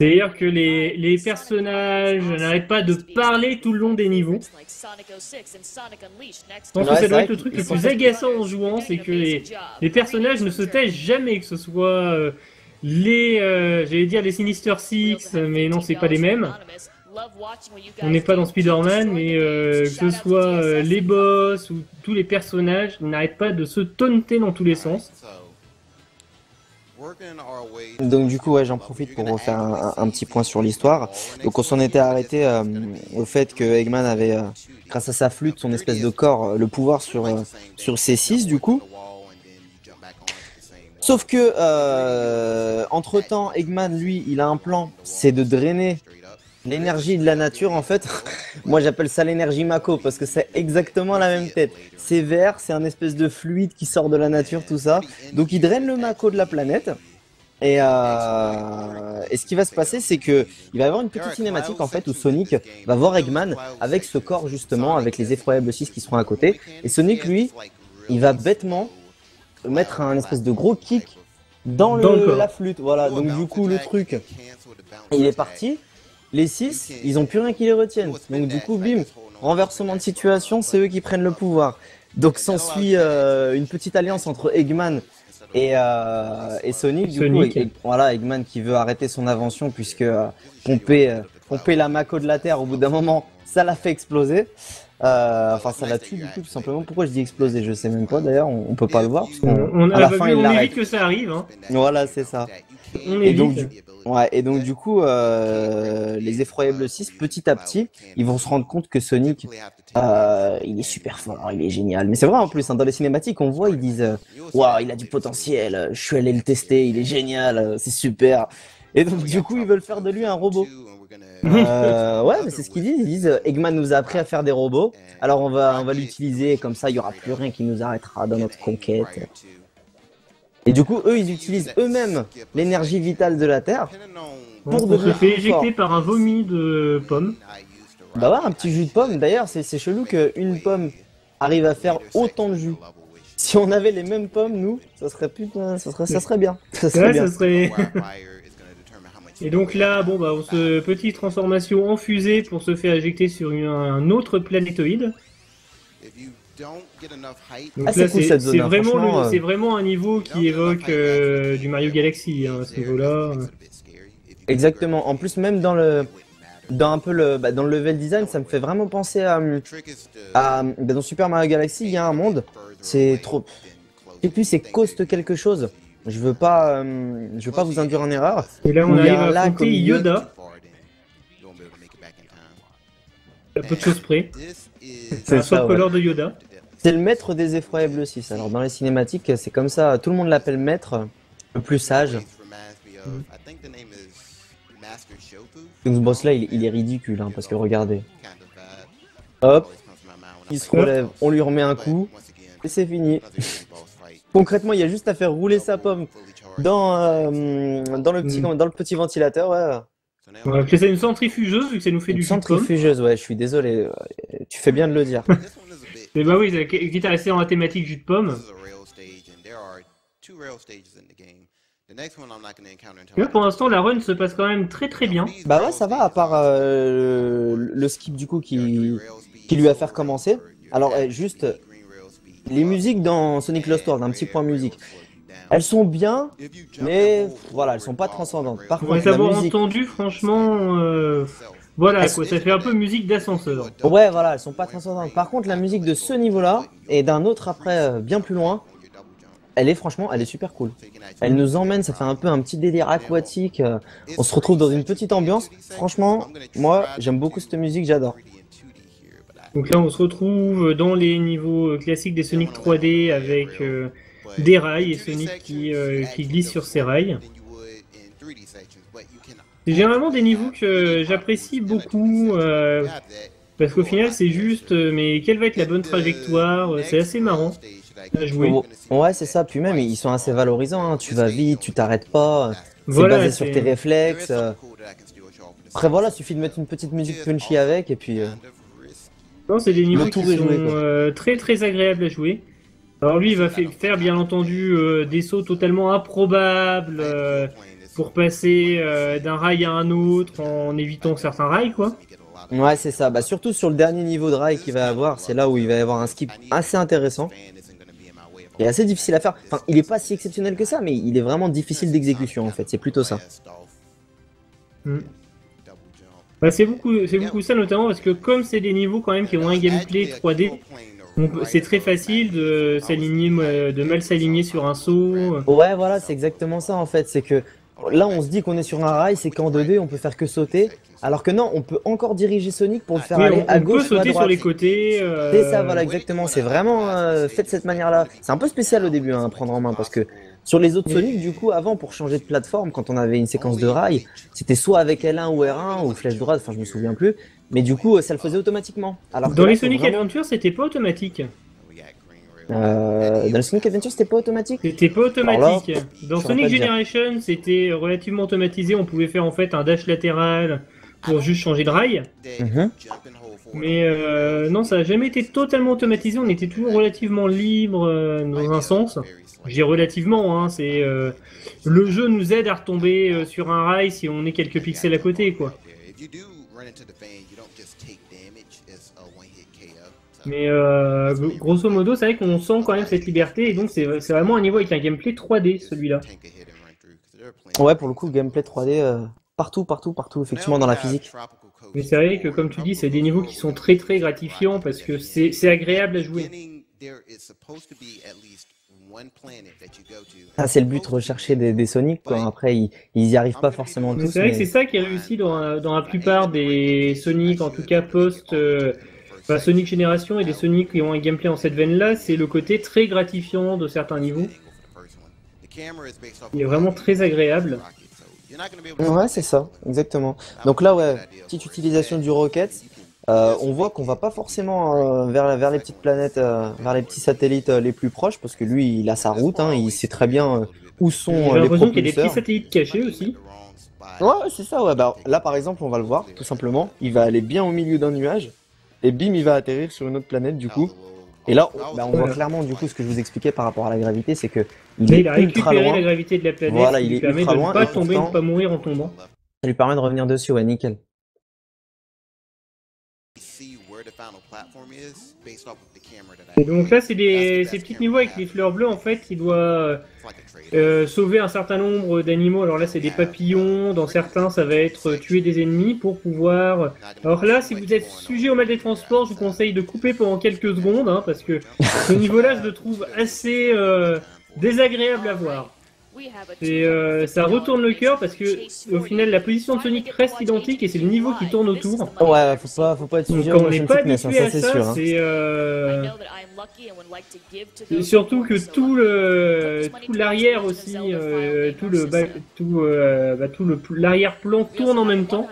A: C'est-à-dire que les, les personnages n'arrêtent pas de parler tout le long des niveaux. Je pense que ça doit être le truc le plus agaçant en jouant, c'est que les, les, personnages ne se taisent jamais, que ce soit euh, les, euh, j'allais dire les Sinister Six, mais non, c'est pas les mêmes. On n'est pas dans Spider-Man, mais euh, que ce soit euh, les boss ou tous les personnages, ils n'arrêtent pas de se taunter dans tous les sens.
B: Donc du coup, ouais, j'en profite pour refaire un, petit point sur l'histoire. Donc on s'en était arrêté euh, au fait que Eggman avait, grâce à sa flûte, son espèce de corps, le pouvoir sur, sur C6 du coup. Sauf que, entre-temps, Eggman, lui, il a un plan, c'est de drainer L'énergie de la nature, en fait, moi j'appelle ça l'énergie Mako parce que c'est exactement la même tête. C'est vert, c'est un espèce de fluide qui sort de la nature, tout ça. Donc il draine le Mako de la planète. Et, euh, et ce qui va se passer, c'est que il va y avoir une petite cinématique en fait où Sonic va voir Eggman avec ce corps justement, avec les effroyables 6 qui seront à côté. Et Sonic, lui, il va bêtement mettre un espèce de gros kick dans, le, la flûte. Voilà. Donc du coup, le truc, il est parti. Les 6, ils ont plus rien qui les retienne. Donc du coup, bim, renversement de situation, c'est eux qui prennent le pouvoir. Donc s'ensuit euh, une petite alliance entre Eggman et, euh, et Sonic. Du
A: Sonic.
B: coup, voilà, Eggman qui veut arrêter son invention puisque euh, pomper, euh, pomper la Mako de la Terre au bout d'un moment, ça l'a fait exploser. Euh, enfin, ça l'a tué du coup, tout simplement. Pourquoi je dis exploser? Je sais même pas d'ailleurs, on, on peut pas le voir. Parce
A: On, on,
B: à la fin, il
A: on que ça arrive. Hein.
B: Voilà, c'est ça.
A: On
B: Et donc, du, ouais, et donc du coup, euh, les effroyables 6, petit à petit, ils vont se rendre compte que Sonic, euh, il est super fort, il est génial. Mais c'est vrai en plus, hein, dans les cinématiques, on voit, ils disent, euh, waouh, il a du potentiel, je suis allé le tester, il est génial, c'est super. Et donc du coup, ils veulent faire de lui un robot. Euh, ouais, mais c'est ce qu'ils disent. Ils disent, Eggman nous a appris à faire des robots, alors on va, on va l'utiliser, comme ça, il y aura plus rien qui nous arrêtera dans notre conquête. Et du coup, eux, ils utilisent eux-mêmes l'énergie vitale de la Terre pour
A: on se fait éjecter par un vomi de pommes.
B: Bah ouais, un petit jus de pomme. D'ailleurs, c'est c'est chelou qu'une pomme arrive à faire autant de jus. Si on avait les mêmes pommes, nous, ça serait putain, ça serait, ça serait bien. Ça serait
A: Ouais,
B: bien.
A: ça serait. Et donc là, bon bah, on se petite transformation en fusée pour se faire éjecter sur une- un autre planétoïde. Donc
B: Ah, c'est cool, cette zone,
A: vraiment,
B: euh.
A: un niveau qui évoque euh, du Mario Galaxy hein, à ce niveau-là.
B: Exactement. En plus, même dans le, dans un peu le, bah, dans le level design, ça me fait vraiment penser à, à bah, dans Super Mario Galaxy, il y a un monde. C'est trop. Sais plus, c'est Coast quelque chose. Je veux pas, euh, je veux pas vous induire en erreur.
A: Et là, on arrive
B: un
A: à
B: lac.
A: Yoda, à peu de choses près.
B: C'est
A: Un
B: ça, ouais.
A: color de Yoda.
B: C'est le maître des effroyables 6. Alors dans les cinématiques, c'est comme ça, tout le monde l'appelle maître, le plus sage. Donc ce boss là, il, il est ridicule, hein, parce que regardez. Hop, il se relève, on lui remet un coup, et c'est fini. Concrètement, il y a juste à faire rouler sa pomme dans, euh, dans, le, petit,
A: Mm.
B: dans le petit ventilateur. Ouais.
A: On va appeler ça une centrifugeuse vu que ça nous fait
B: Une
A: du
B: centrifugeuse, ouais, je suis désolé. euh, Tu fais bien de le dire.
A: Et bah oui, quitte à rester dans la thématique jus de pomme. Là, pour l'instant, la run se passe quand même très très bien.
B: Bah ouais, ça va, à part euh, le, le skip du coup qui, qui lui a fait recommencer. Alors, eh, juste, les musiques dans Sonic Lost World, un petit point musique. Elles sont bien, mais voilà, elles sont pas transcendantes. Par contre, la
A: avoir
B: musique,
A: entendu, franchement, euh, voilà quoi, ça fait un peu musique d'ascenseur.
B: ouais, voilà, elles sont pas transcendantes. Par contre, la musique de ce niveau-là et d'un autre après, euh, bien plus loin, elle est franchement, elle est super cool. Elle nous emmène, ça fait un peu un petit délire aquatique. euh, on se retrouve dans une petite ambiance. Franchement, moi, j'aime beaucoup cette musique, j'adore.
A: Donc là, on se retrouve dans les niveaux euh, classiques des Sonic 3D avec euh, des rails et Sonic qui, qui glisse sur ces rails. C'est généralement des niveaux que j'apprécie beaucoup euh, parce qu'au final, c'est juste, euh, mais quelle va être la bonne trajectoire euh, C'est assez marrant à jouer.
B: Ouais, c'est ça. Puis même, ils sont assez valorisants. hein. Tu vas vite, tu t'arrêtes pas. C'est
A: Voilà,
B: basé sur tes réflexes. Après, voilà, suffit de mettre une petite musique punchy avec et puis. euh,
A: Non, c'est des niveaux qui sont
B: joué,
A: euh, très très agréables à jouer. Alors lui, il va fa- faire bien entendu euh, des sauts totalement improbables pour passer euh, d'un rail à un autre en évitant certains rails, quoi.
B: Ouais, c'est ça. Bah, surtout sur le dernier niveau de rail qu'il va avoir, c'est là où il va y avoir un skip assez intéressant. Et assez difficile à faire. Enfin, il est pas si exceptionnel que ça, mais il est vraiment difficile d'exécution en fait. C'est plutôt ça.
A: Bah, c'est beaucoup, c'est beaucoup ça notamment parce que comme c'est des niveaux quand même qui ont un gameplay 3D, on peut- c'est très facile de s'aligner, de mal s'aligner sur un saut.
B: Ouais, voilà, c'est exactement ça en fait. C'est que là, on se dit qu'on est sur un rail, c'est qu'en 2D, on peut faire que sauter. Alors que non, on peut encore diriger Sonic pour le faire
A: Oui,
B: aller
A: on,
B: à
A: on
B: gauche
A: peut
B: ou à
A: sauter sur les côtés. euh,
B: C'est ça, voilà, exactement. C'est vraiment euh, fait de cette manière-là. C'est un peu spécial au début hein, à prendre en main parce que sur les autres Sonic, du coup, avant, pour changer de plateforme, quand on avait une séquence de rail, c'était soit avec L1 ou R1 ou flèche droite, enfin, je me souviens plus. Mais du coup, ça le faisait automatiquement. Alors
A: Dans
B: là,
A: les Sonic
B: vraiment-
A: Adventure, c'était pas automatique.
B: Euh, dans Sonic Adventure, c'était pas automatique?
A: C'était pas automatique. Dans Sonic. Generation, c'était relativement automatisé. On pouvait faire en fait un dash latéral pour juste changer de rail.
B: Mhm.
A: Mais euh, non, ça a jamais été totalement automatisé. On était toujours relativement libre euh, dans un sens. Je dis relativement, hein, c'est le jeu nous aide à retomber sur un rail si on est quelques pixels à côté, quoi. Mais euh, grosso modo, c'est vrai qu'on sent quand même cette liberté et donc c'est vraiment un niveau avec un gameplay 3D celui-là.
B: Ouais, pour le coup, gameplay 3D euh, partout, partout, partout, effectivement dans la physique.
A: Mais c'est vrai que comme tu dis, c'est des niveaux qui sont très très gratifiants parce que c'est agréable à jouer.
B: Ah, c'est le but recherché des, des Sonic. Quoi. Après, ils, ils y arrivent pas forcément tous.
A: C'est vrai que c'est ça qui est réussi dans, dans, la plupart des Sonic, en tout cas post euh, Sonic Génération et des Sonic qui ont un gameplay en cette veine-là, c'est le côté très gratifiant de certains niveaux. Il est vraiment très agréable.
B: Ouais, c'est ça, exactement. Donc là, ouais, petite utilisation du Rocket. Euh, on voit qu'on va pas forcément euh, vers, vers les petites planètes, euh, vers les petits satellites les plus proches, parce que lui, il a sa route, hein, il sait très bien où sont les propulseurs.
A: l'impression qu'il y a des petits satellites cachés aussi.
B: Ouais, c'est ça, ouais. Bah, là, par exemple, on va le voir, tout simplement. Il va aller bien au milieu d'un nuage, et bim, il va atterrir sur une autre planète, du coup. Et là, bah, on voit clairement, du coup, ce que je vous expliquais par rapport à la gravité, c'est que
A: il, est a récupéré la gravité de la planète, voilà, il est permet ultra de ne pas tomber, de ne pas mourir en tombant.
B: Ça lui permet de revenir dessus, ouais, nickel.
A: Et donc là, c'est des ces petits niveaux avec les fleurs bleues, en fait, il doit euh, sauver un certain nombre d'animaux. Alors là, c'est des papillons, dans certains, ça va être tuer des ennemis pour pouvoir... Alors là, si vous êtes sujet au mal des transports, je vous conseille de couper pendant quelques secondes, hein, parce que ce niveau-là, je le trouve assez euh, désagréable à voir. Et euh, ça retourne le cœur parce que au final la position de Sonic reste identique et c'est le niveau qui tourne autour.
B: Ouais, faut pas, faut pas être sujet on n'est pas
A: habitué à ça, c'est euh... surtout que tout le tout l'arrière aussi, euh, tout le tout euh, bah, tout le l'arrière-plan tourne en même temps,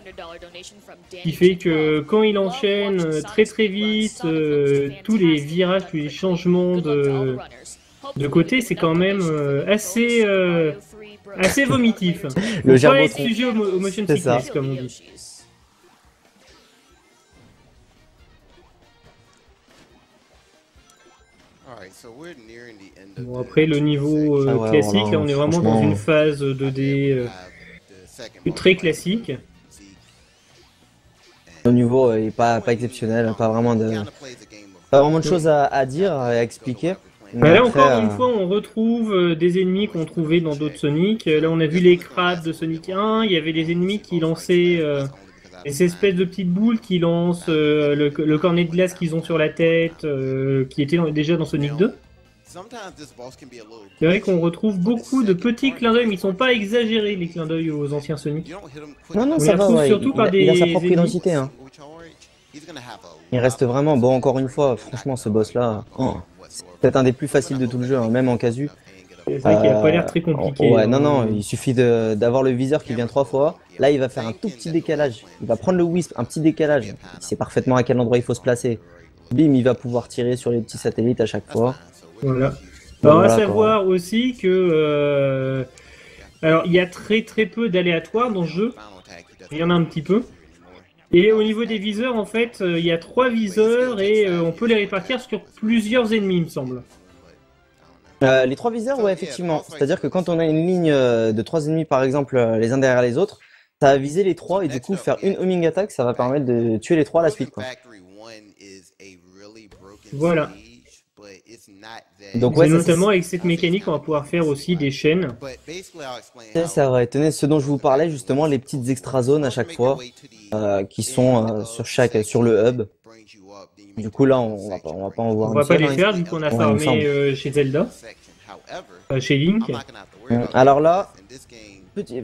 A: qui fait que quand il enchaîne très très vite euh, tous les virages, tous les changements de de côté, c'est quand même euh, assez, euh, assez vomitif. Le gerbe être sujet au, motion sickness, comme on dit. Bon, après le niveau euh, ah classique, là on est vraiment dans une phase 2D très classique.
B: Le niveau est pas, pas exceptionnel, pas vraiment de, pas vraiment de choses à, à dire, à expliquer.
A: Bah là encore une euh, fois, on retrouve euh, des ennemis qu'on trouvait dans d'autres Sonic. Euh, là, on a vu les crabes de Sonic 1. Il y avait des ennemis qui lançaient ces espèces de petites boules qui lancent le, cornet de glace qu'ils ont sur la tête, qui était déjà dans Sonic 2. C'est vrai qu'on retrouve beaucoup de petits clins d'œil, mais ils sont pas exagérés les clins d'œil aux anciens Sonic.
B: Non, non, ça va, surtout par des. Il a sa propre identité. Hein. Il reste vraiment, bon, encore une fois, franchement, ce boss-là. Oh peut-être un des plus faciles de tout le jeu, hein, même en casu.
A: C'est vrai qu'il n'a pas l'air très compliqué.
B: Ouais, non, non, il suffit d'avoir le viseur qui vient trois fois. Là, il va faire un tout petit décalage. Il va prendre le wisp, un petit décalage. Il sait parfaitement à quel endroit il faut se placer. Bim, il va pouvoir tirer sur les petits satellites à chaque fois.
A: Voilà. Alors, à savoir aussi que. Euh, alors, il y a très très peu d'aléatoires dans le jeu. Il y en a un petit peu. Et au niveau des viseurs, en fait, euh, il y a trois viseurs et euh, on peut les répartir sur plusieurs ennemis, il me semble.
B: Euh, les trois viseurs, ouais, effectivement. C'est-à-dire que quand on a une ligne de trois ennemis, par exemple, les uns derrière les autres, ça va viser les trois et du coup faire une homing attack, ça va permettre de tuer les trois à la suite. Quoi.
A: Voilà. Donc ouais, notamment avec cette mécanique, on va pouvoir faire aussi des chaînes.
B: C'est vrai. Tenez, ce dont je vous parlais justement, les petites extra zones à chaque fois, euh, qui sont euh, sur chaque, sur le hub. Du coup là, on va pas, on va pas en voir.
A: On va pas les faire vu qu'on a farmé euh, chez Zelda, chez Link.
B: Alors là,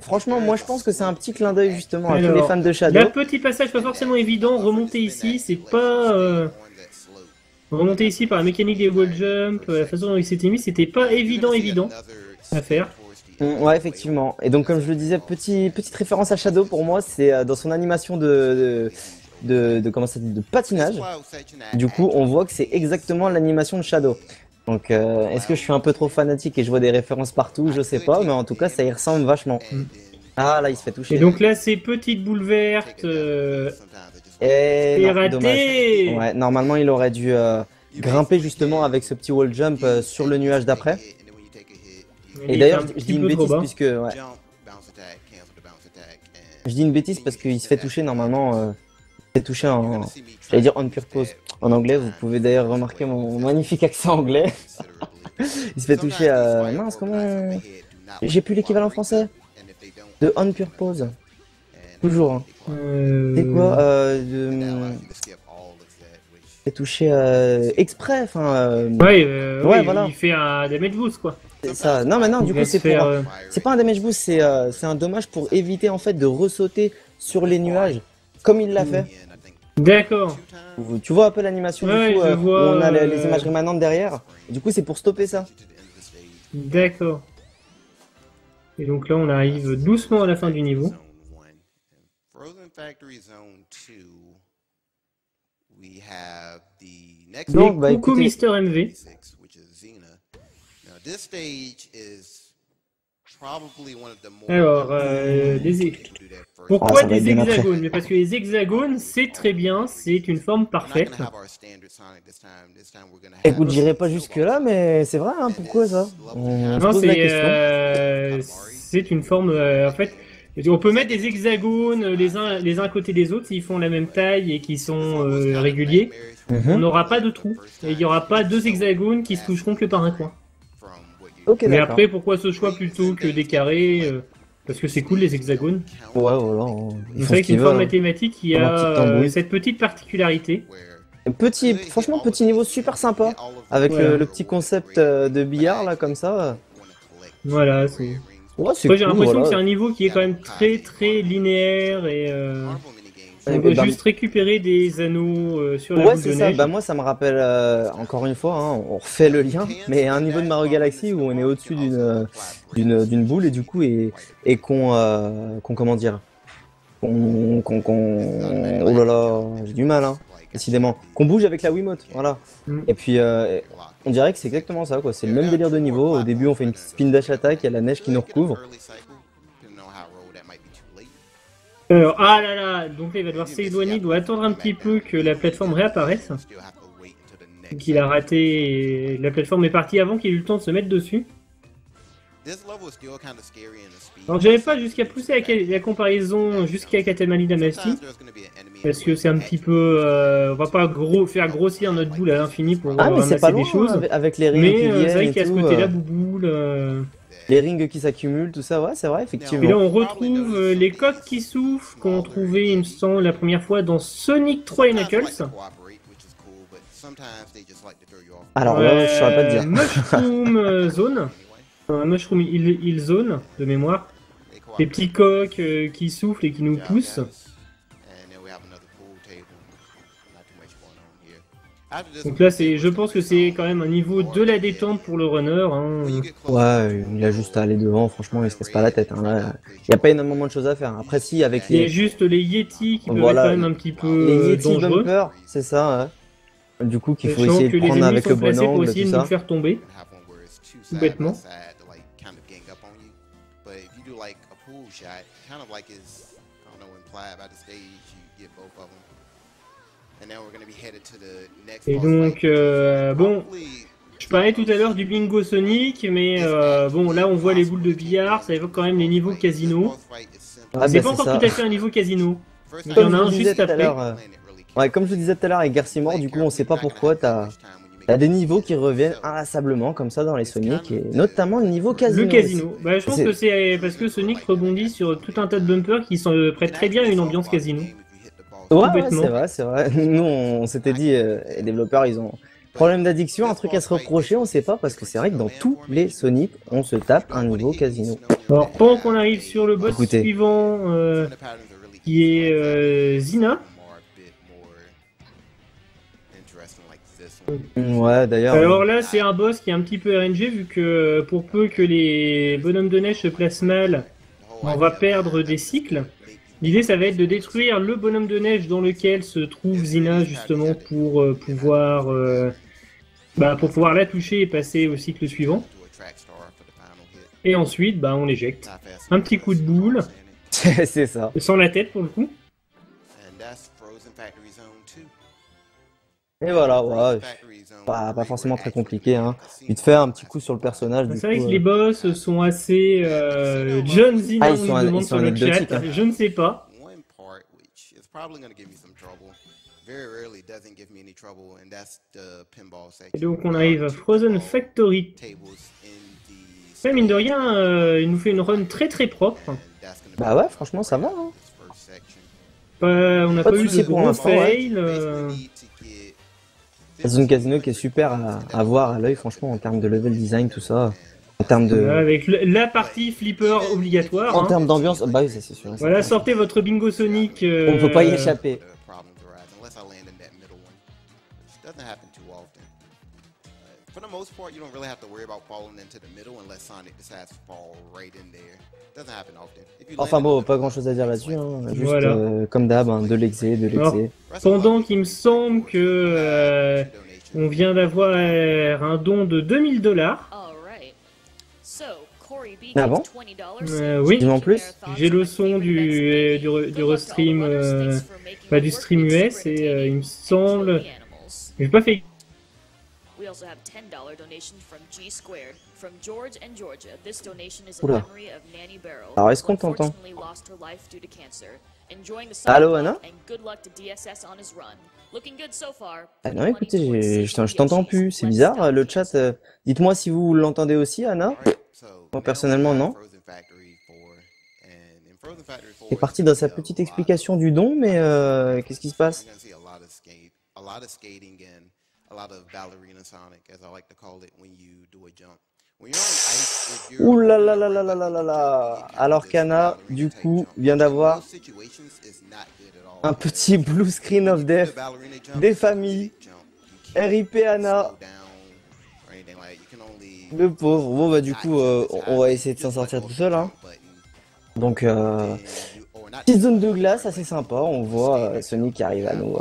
B: franchement, moi je pense que c'est un petit clin d'œil justement à tous les fans de Shadow.
A: Le petit passage pas forcément évident, remonter ici, c'est pas remonter ici par la mécanique des wall jump, la façon dont il s'était mis, c'était pas évident évident à faire.
B: Mm, ouais, effectivement. Et donc, comme je le disais, petit, petite référence à Shadow pour moi, c'est euh, dans son animation de, de, de, comment ça de patinage. Du coup, on voit que c'est exactement l'animation de Shadow. Donc, euh, est-ce que je suis un peu trop fanatique et je vois des références partout? Je sais pas, mais en tout cas, ça y ressemble vachement. Mm. Ah, là, il se fait toucher.
A: Et donc là, ces petites boules vertes. Euh, et raté
B: Ouais, normalement, il aurait dû grimper justement avec ce petit wall jump sur le nuage d'après. Et d'ailleurs, je dis une bêtise puisque. Ouais. Je dis une bêtise parce qu'il se fait toucher normalement. Euh, il se fait toucher en. J'allais dire on purpose en anglais. Vous pouvez d'ailleurs remarquer mon magnifique accent anglais. il se fait toucher à. Mince, comment. J'ai plus l'équivalent français de on purpose. Toujours. Hein. Euh... C'est quoi euh, de... C'est touché euh, exprès, enfin. Euh...
A: Ouais, euh, ouais, voilà. Il fait un damage boost quoi.
B: Ça. Non, mais non, du coup, c'est pour. Euh, c'est pas un damage boost, c'est c'est un dommage pour éviter en fait de ressauter sur les nuages, comme il l'a fait.
A: D'accord.
B: Tu vois un peu l'animation du coup, où on a les, les, images rémanentes derrière. Du coup, c'est pour stopper ça.
A: D'accord. Et donc là, on arrive doucement à la fin du niveau. Donc, bah, coucou Mister MV. Alors, euh, pourquoi ah, des hexagones Mais parce que les hexagones, c'est très bien, c'est une forme parfaite.
B: Écoute, j'irai pas jusque là, mais c'est vrai, hein, pourquoi ça?
A: Non, c'est euh, c'est une forme, euh, en fait, on peut mettre des hexagones les uns, les uns à côté des autres s'ils font la même taille et qui sont euh, réguliers. Mhm. On n'aura pas de trou. Et il n'y aura pas deux hexagones qui se toucheront que par un coin. Mais après, pourquoi ce choix plutôt que des carrés euh, Parce que c'est cool les hexagones.
B: Ouais, voilà.
A: Vous savez qu'une forme hein. mathématique qui a euh, cette petite particularité.
B: Petit, franchement, petit niveau super sympa. Avec le, le, petit concept de billard là, comme ça.
A: Voilà, c'est. Ouais, j'ai l'impression que c'est un niveau qui est quand même très très linéaire et euh, on doit juste récupérer des anneaux euh, sur la
B: ouais,
A: boule de
B: ça.
A: neige.
B: Bah moi ça me rappelle euh, encore une fois, hein, on refait le lien, mais un niveau de Mario Galaxy où on est au-dessus d'une boule et du coup et et qu'on euh, comment dire, qu'on oh là là, j'ai du mal hein décidément. Qu'on bouge avec la Wiimote, voilà. Mm. Et puis, euh, on dirait que c'est exactement ça, quoi. C'est le même délire de niveau. Au début, on fait une petite spin dash attack, il y a la neige qui nous recouvre.
A: Alors, ah là là, donc là, il va devoir s'éloigner, il doit attendre un petit peu que la plateforme réapparaisse. Donc il a raté, la plateforme est partie avant qu'il ait eu le temps de se mettre dessus. Alors j'avais pas jusqu'à pousser la, comparaison jusqu'à Katamari Damacy. Parce que c'est un petit peu... Euh, on va pas gros, faire grossir notre boule à l'infini pour
B: ah, mais pas des choses. avec les rings
A: mais euh, c'est vrai qu'il y a ce côté-là, euh, bouboule...
B: Les rings qui s'accumulent, tout ça, ouais, c'est vrai, effectivement.
A: Et là, on retrouve les coques qui souffrent qu'on trouvait, il me semble, la première fois dans Sonic 3 et Knuckles.
B: Alors là, je saurais pas te dire.
A: Mushroom Zone. Un Mushroom Hill Zone, de mémoire. Les petits coques qui soufflent et qui nous poussent. Donc là, c'est, je pense que c'est quand même un niveau de la détente pour le runner. Hein.
B: Ouais, il a juste à aller devant, franchement, il se casse pas la tête. Hein. il n'y a pas énormément de choses à faire. Après, si, avec les.
A: Il y a juste les Yeti qui peuvent être quand même un petit peu les Yeti dangereux.
B: c'est ça, Du coup, qu'il faut essayer de prendre avec le bon angle.
A: Pour essayer de nous faire tomber. Tout bêtement. Et donc, euh, bon, je parlais tout à l'heure du bingo Sonic, mais euh, bon, là on voit les boules de billard, ça évoque quand même les niveaux casino. Ah, c'est bah, pas encore tout à fait un niveau casino. Il y en a un juste après. Euh,
B: ouais, comme je le disais tout à l'heure avec Garcimore, du coup on sait pas pourquoi t'as as des niveaux qui reviennent inlassablement comme ça dans les Sonic, et notamment le niveau casino.
A: Le casino. Bah, je pense que c'est parce que Sonic rebondit sur tout un tas de bumpers qui sont prêtent très bien à une ambiance casino.
B: Ouais, c'est vrai, c'est vrai. Nous, on, s'était dit, euh, les développeurs, ils ont problème d'addiction, un truc à se reprocher, on sait pas, parce que c'est vrai que dans tous les Sonic, on se tape un niveau casino.
A: Alors, pendant qu'on arrive sur le boss suivant, euh, qui est euh, Zina.
B: Ouais, d'ailleurs.
A: Alors là, c'est un boss qui est un petit peu RNG, vu que pour peu que les bonhommes de neige se placent mal, on va perdre des cycles. L'idée, ça va être de détruire le bonhomme de neige dans lequel se trouve Zina, justement, pour euh, pouvoir, euh, bah, pour pouvoir la toucher et passer au cycle suivant. Et ensuite, bah, on l'éjecte. Un petit coup de boule.
B: C'est ça.
A: Sans la tête, pour le coup.
B: Et voilà, ouais, pas, pas forcément très compliqué. Hein. Il te fait un petit coup sur le personnage.
A: C'est vrai que les boss sont assez euh, John Zina, ah, ils sont, demande sur le chat. Hein. Je ne sais pas. Et donc on arrive à Frozen Factory. Mine de rien, euh, il nous fait une run très très propre.
B: Bah ouais, franchement ça va. Hein.
A: on n'a pas, eu de gros fail. Euh.
B: La zone casino qui est super à, voir à l'œil, franchement, en termes de level design, tout ça. En termes de.
A: Avec la partie flipper obligatoire.
B: En hein. termes d'ambiance, bah oui, c'est sûr.
A: Voilà, sortez votre bingo Sonic.
B: On ne peut pas y Enfin bon, pas grand chose à dire là-dessus, hein. juste euh, comme d'hab, hein, de l'exé, de l'exé.
A: Pendant qu'il me semble que euh, on vient d'avoir un don de 2000 dollars.
B: Ah bon?
A: euh, Oui,
B: en plus.
A: J'ai le son du, du, du restream, bah, du stream US et il me semble... J'ai pas fait We also have $10 donation from G squared from George and Georgia. This donation is in memory of Nanny Barrow.
B: Alors est-ce qu'on t'entend? Allô Anna? Ah non écoutez, je t'entends plus, c'est bizarre, le chat, euh, dites-moi si vous l'entendez aussi Anna. Moi personnellement non. C'est parti dans sa petite explication du don, mais euh, qu'est-ce qui se passe? Ouh là là là là là là là là Alors Kana, du coup, vient d'avoir un petit blue screen of death des familles. RIP Anna. Le pauvre. Bon bah du coup, euh, on va essayer de s'en sortir tout seul. Hein. Donc, euh, petite zone de glace assez sympa. On voit euh, Sonic qui arrive à nous...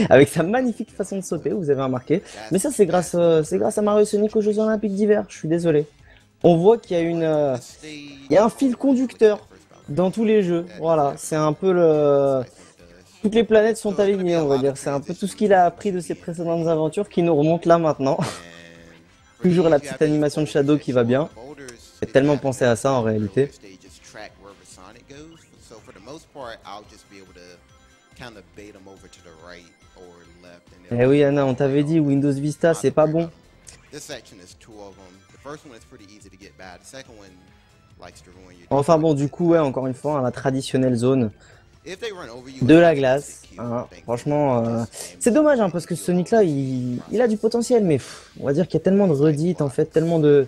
B: Avec sa magnifique façon de sauter, vous avez remarqué. Mais ça, c'est grâce, euh, c'est grâce à Mario Sonic aux Jeux Olympiques d'hiver. Je suis désolé. On voit qu'il y a une, euh, il y a un fil conducteur dans tous les jeux. Voilà, c'est un peu le, toutes les planètes sont alignées, on va dire. C'est un peu tout ce qu'il a appris de ses précédentes aventures qui nous remonte là maintenant. Toujours la petite animation de Shadow qui va bien. J'ai tellement pensé à ça en réalité. Eh oui Anna, on t'avait dit Windows Vista c'est pas bon. Enfin bon, du coup, ouais, encore une fois, la traditionnelle zone de la glace. Hein. Franchement, euh, c'est dommage hein, parce que Sonic là, il, a du potentiel, mais on va dire qu'il y a tellement de redites en fait, tellement de,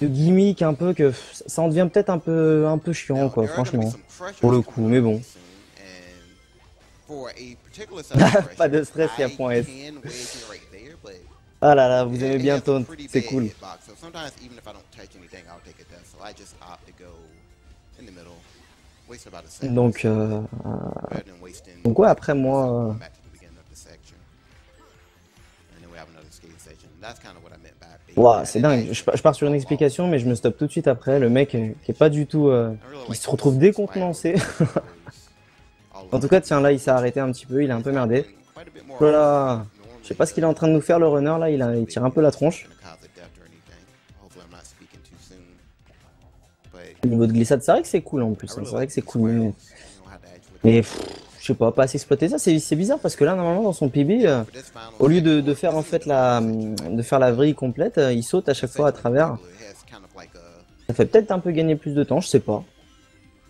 B: de gimmicks un peu que ça en devient peut-être un peu, un peu chiant quoi, franchement, pour le coup. Mais bon. Pas de stress, il y a point S. Ah là là, vous aimez bien Taunt, c'est cool. Donc, euh, donc ouais, après moi... Euh... c'est dingue, je, pars sur une explication mais je me stoppe tout de suite après, le mec euh, qui est pas du tout... Euh, il se retrouve décontenancé. En tout cas, tiens, là, il s'est arrêté un petit peu, il est un peu merdé. Voilà. Je sais pas ce qu'il est en train de nous faire, le runner, là, il tire un peu la tronche. Au niveau de glissade, c'est vrai que c'est cool en plus, hein. c'est vrai que c'est cool. Mais je sais pas, pas assez exploiter ça, c'est bizarre parce que là, normalement, dans son PB, euh, au lieu de, faire en fait la, de faire la vrille complète, euh, il saute à chaque fois à travers. Ça fait peut-être un peu gagner plus de temps, je sais pas.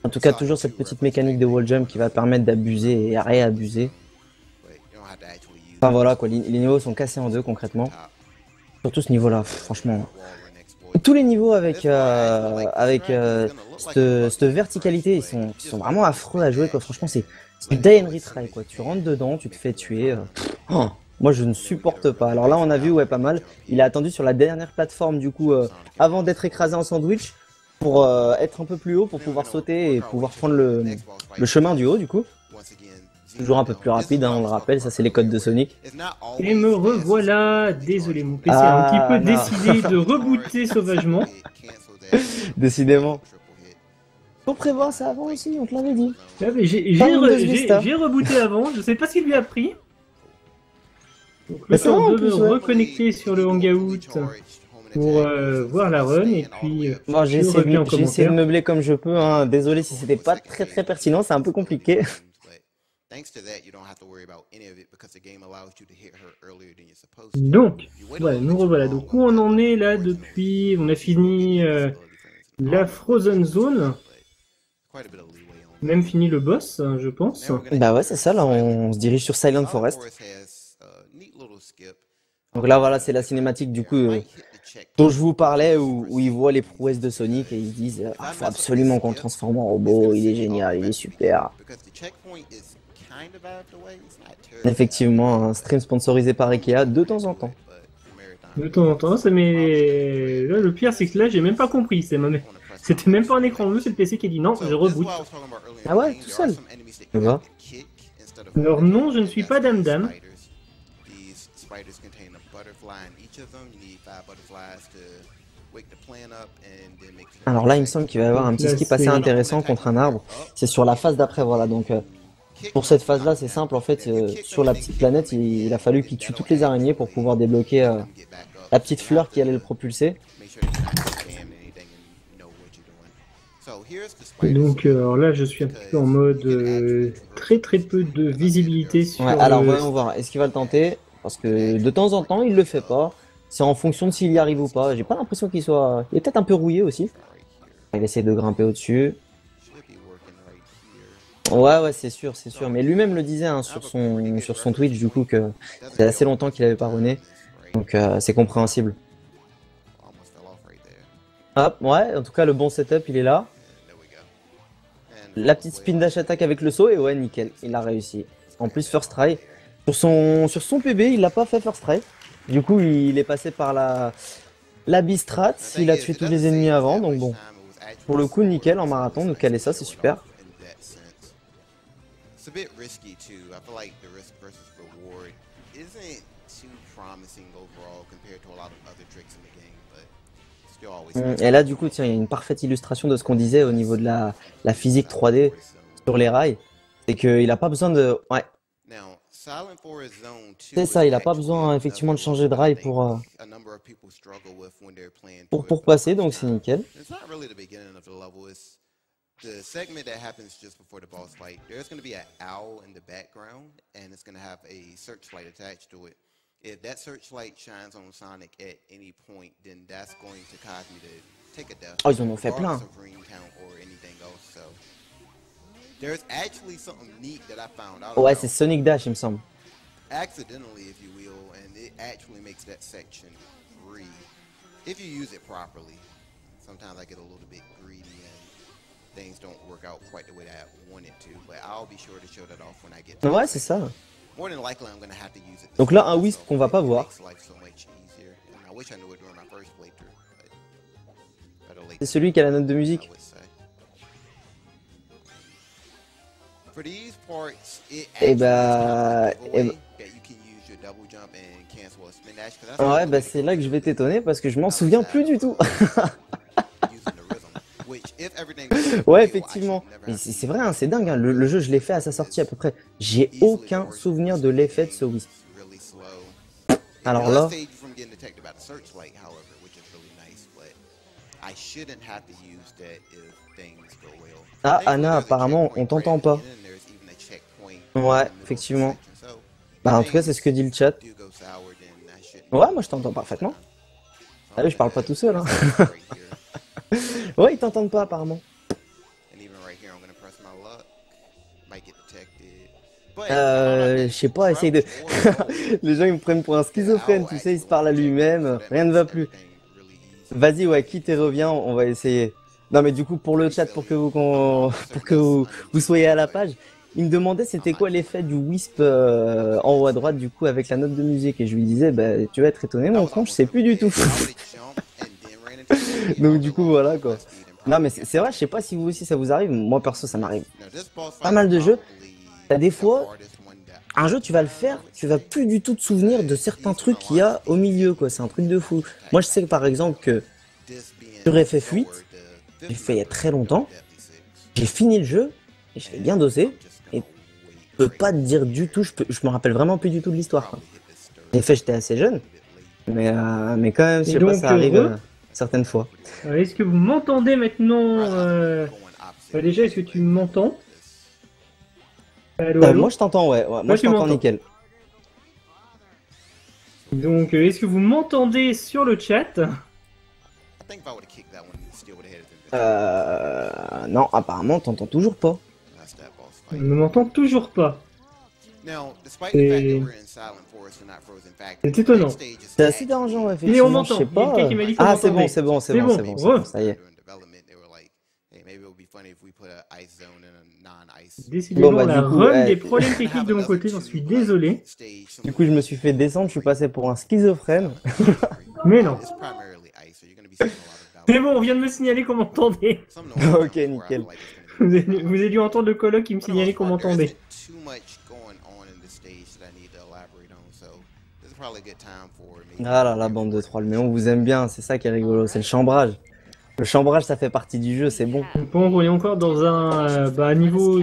B: En tout cas, toujours cette petite mécanique de wall jump qui va permettre d'abuser et à réabuser. Enfin voilà quoi, les, niveaux sont cassés en deux concrètement. Surtout ce niveau là, franchement. Tous les niveaux avec euh, avec euh, cette, verticalité, ils sont, sont vraiment affreux à jouer quoi. Franchement, c'est day and retry quoi. Tu rentres dedans, tu te fais tuer. Euh. Oh, moi je ne supporte pas. Alors là on a vu ouais pas mal. Il a attendu sur la dernière plateforme du coup avant d'être écrasé en sandwich pour euh, être un peu plus haut, pour pouvoir sauter et pouvoir prendre le, le chemin du haut du coup. Toujours un peu plus rapide, hein, on le rappelle, ça c'est les codes de Sonic.
A: Et me revoilà, désolé mon PC a un petit peu décidé de rebooter sauvagement.
B: Décidément. Faut prévoir ça avant aussi, on te l'avait dit.
A: j'ai rebooté avant, je sais pas ce qu'il lui a pris. Donc le temps de me reconnecter sur le Hangout pour euh, voir la run et puis.
B: Bon, j'ai essayé, de meubler comme je peux. Hein. Désolé si c'était pas très très pertinent, c'est un peu compliqué.
A: Donc, voilà, nous revoilà. Donc, où on en est là depuis On a fini euh, la Frozen Zone. Même fini le boss, hein, je pense.
B: Bah ouais, c'est ça, là, on se dirige sur Silent Forest. Donc là, voilà, c'est la cinématique du coup euh, dont je vous parlais, où, où, ils voient les prouesses de Sonic et ils se disent ah, faut absolument qu'on le transforme en robot, il est génial, il est super. Effectivement, un stream sponsorisé par Ikea de temps en temps.
A: De temps en temps, ça mais le pire c'est que là j'ai même pas compris, c'est C'était même pas un écran bleu, c'est le PC qui a dit non, je reboot.
B: Ah ouais, tout seul.
A: Alors non, je ne suis pas Dame Dame.
B: Alors là, il me semble qu'il va y avoir un petit skip assez intéressant contre un arbre. C'est sur la phase d'après, voilà. Donc euh, pour cette phase-là, c'est simple. En fait, euh, sur la petite planète, il, a fallu qu'il tue toutes les araignées pour pouvoir débloquer euh, la petite fleur qui allait le propulser.
A: donc alors là, je suis un petit peu en mode très très peu de visibilité sur.
B: Ouais, alors voyons voir. Est-ce qu'il va le tenter? Parce que de temps en temps, il le fait pas. C'est en fonction de s'il y arrive ou pas. J'ai pas l'impression qu'il soit. Il est peut-être un peu rouillé aussi. Il essaie de grimper au-dessus. Ouais, ouais, c'est sûr, c'est sûr. Mais lui-même le disait hein, sur, son, sur son Twitch, du coup, que c'est assez longtemps qu'il avait pas runné. Donc, euh, c'est compréhensible. Hop, ouais, en tout cas, le bon setup, il est là. La petite spin dash attack avec le saut, et ouais, nickel, il a réussi. En plus, first try. Sur son, sur son PB, il l'a pas fait first try. Du coup, il est passé par la, la bistrat, il a tué tous les ennemis avant, donc bon. Pour le coup, nickel en marathon, donc caler ça, c'est super. Et là, du coup, tiens, il y a une parfaite illustration de ce qu'on disait au niveau de la, la physique 3D sur les rails. C'est qu'il n'a pas besoin de... Ouais, c'est ça, il n'a pas besoin effectivement de changer de rail pour, euh, pour, pour passer, donc c'est nickel. the segment that happens just before the boss fight, there's going to be an owl in the background, and it's going to have a searchlight attached to it. If that searchlight shines on Sonic at any point, then that's going to cause me to take a death. Oh, ils en ont fait plein. Or anything else, so. There's actually something neat that I found out. Ouais, c'est Sonic Dash, il me semble. Accidentally, if you will, and it actually makes that section free if you use it properly. Sometimes I get a little bit greedy and things don't work out quite the way that I want it to, but I'll be sure to show that off when I get. Ouais, c'est ça. More than likely, I'm gonna have to use it. Donc là, un wisp qu'on va pas voir. C'est celui qui a la note de musique. Et bah... Ouais, bah c'est là que je vais t'étonner parce que je m'en souviens plus du tout. ouais, effectivement. C'est vrai, hein, c'est dingue. Hein. Le, jeu, je l'ai fait à sa sortie à peu près. J'ai aucun souvenir de l'effet de ce Wisp. Alors là. Ah, Anna, apparemment, on t'entend pas. Ouais, effectivement. Bah, en tout cas, c'est ce que dit le chat. Ouais, moi je t'entends parfaitement. Ah je parle pas tout seul. Hein. ouais, ils t'entendent pas apparemment. Euh, je sais pas, essaye de. Les gens ils me prennent pour un schizophrène, tu sais, il se parle à lui-même, rien ne va plus. Vas-y, ouais, quitte et reviens, on va essayer. Non, mais du coup, pour le chat, pour que vous, pour que vous, vous soyez à la page, il me demandait c'était quoi l'effet du wisp euh, en haut à droite du coup avec la note de musique et je lui disais bah tu vas être étonné mon con je sais plus du tout. Donc du coup voilà quoi. Non mais c'est vrai je sais pas si vous aussi ça vous arrive moi perso ça m'arrive. Pas mal de jeux. T'as des fois un jeu tu vas le faire tu vas plus du tout te souvenir de certains trucs qu'il y a au milieu quoi c'est un truc de fou. Moi je sais par exemple que sur FF8 j'ai fait il y a très longtemps j'ai fini le jeu et je l'ai bien dosé peux pas te dire du tout, je, je me rappelle vraiment plus du tout de l'histoire. En effet, j'étais assez jeune. Mais, euh, mais quand même, je sais pas, ça arrive euh, certaines fois.
A: Est-ce que vous m'entendez maintenant bah, Déjà, est-ce que tu m'entends?
B: Moi, je t'entends, ouais. Moi, je t'entends nickel.
A: Donc, est-ce que vous m'entendez sur le chat?
B: Euh... Non, apparemment, t'entends toujours pas.
A: On ne m'entend toujours pas. C'est étonnant.
B: C'est assez dérangeant, effectivement. Et on m'entend. Ah, c'est bon, c'est bon, c'est bon, c'est bon, ça y est.
A: Décidément, bon, bah, la coup, run des problèmes techniques de mon côté, j'en suis désolé.
B: Du coup, je me suis fait descendre, je suis passé pour un schizophrène.
A: Mais non. Mais bon, on vient de me signaler qu'on m'entendait.
B: ok, nickel.
A: Vous avez, dû entendre le colloque qui me signalait qu'on m'entendait.
B: Ah là la bande de trolls, mais on vous aime bien, c'est ça qui est rigolo, c'est le chambrage. Le chambrage, ça fait partie du jeu, c'est bon.
A: Bon, on est encore dans un euh, bah, niveau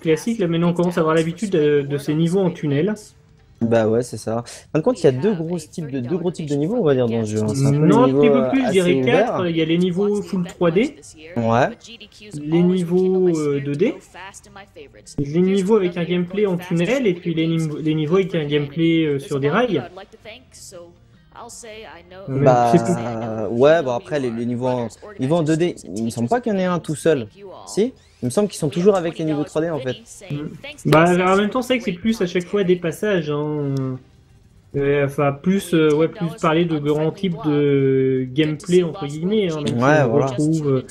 A: classique. Là, maintenant, on commence à avoir l'habitude de, ces niveaux en tunnel.
B: Bah ouais, c'est ça. Par contre, il y a deux gros types de deux gros types de niveaux, on va dire dans le jeu. Hein.
A: non, un petit peu plus, je dirais 4. Il y a les niveaux full 3D.
B: Ouais.
A: Les niveaux 2D. Euh, les niveaux avec un gameplay en tunnel et puis les, les niveaux avec un gameplay euh, sur des rails.
B: Bah, ouais, bon après les, niveaux, en, niveaux en 2D, il me semble pas qu'il y en ait un tout seul. Si Il me semble qu'ils sont toujours avec les niveaux 3D en fait.
A: Bah en même temps, c'est que c'est plus à chaque fois des passages. Hein. enfin, plus, euh, ouais, plus parler de grands types de gameplay entre guillemets. Hein,
B: ouais, on
A: retrouve euh,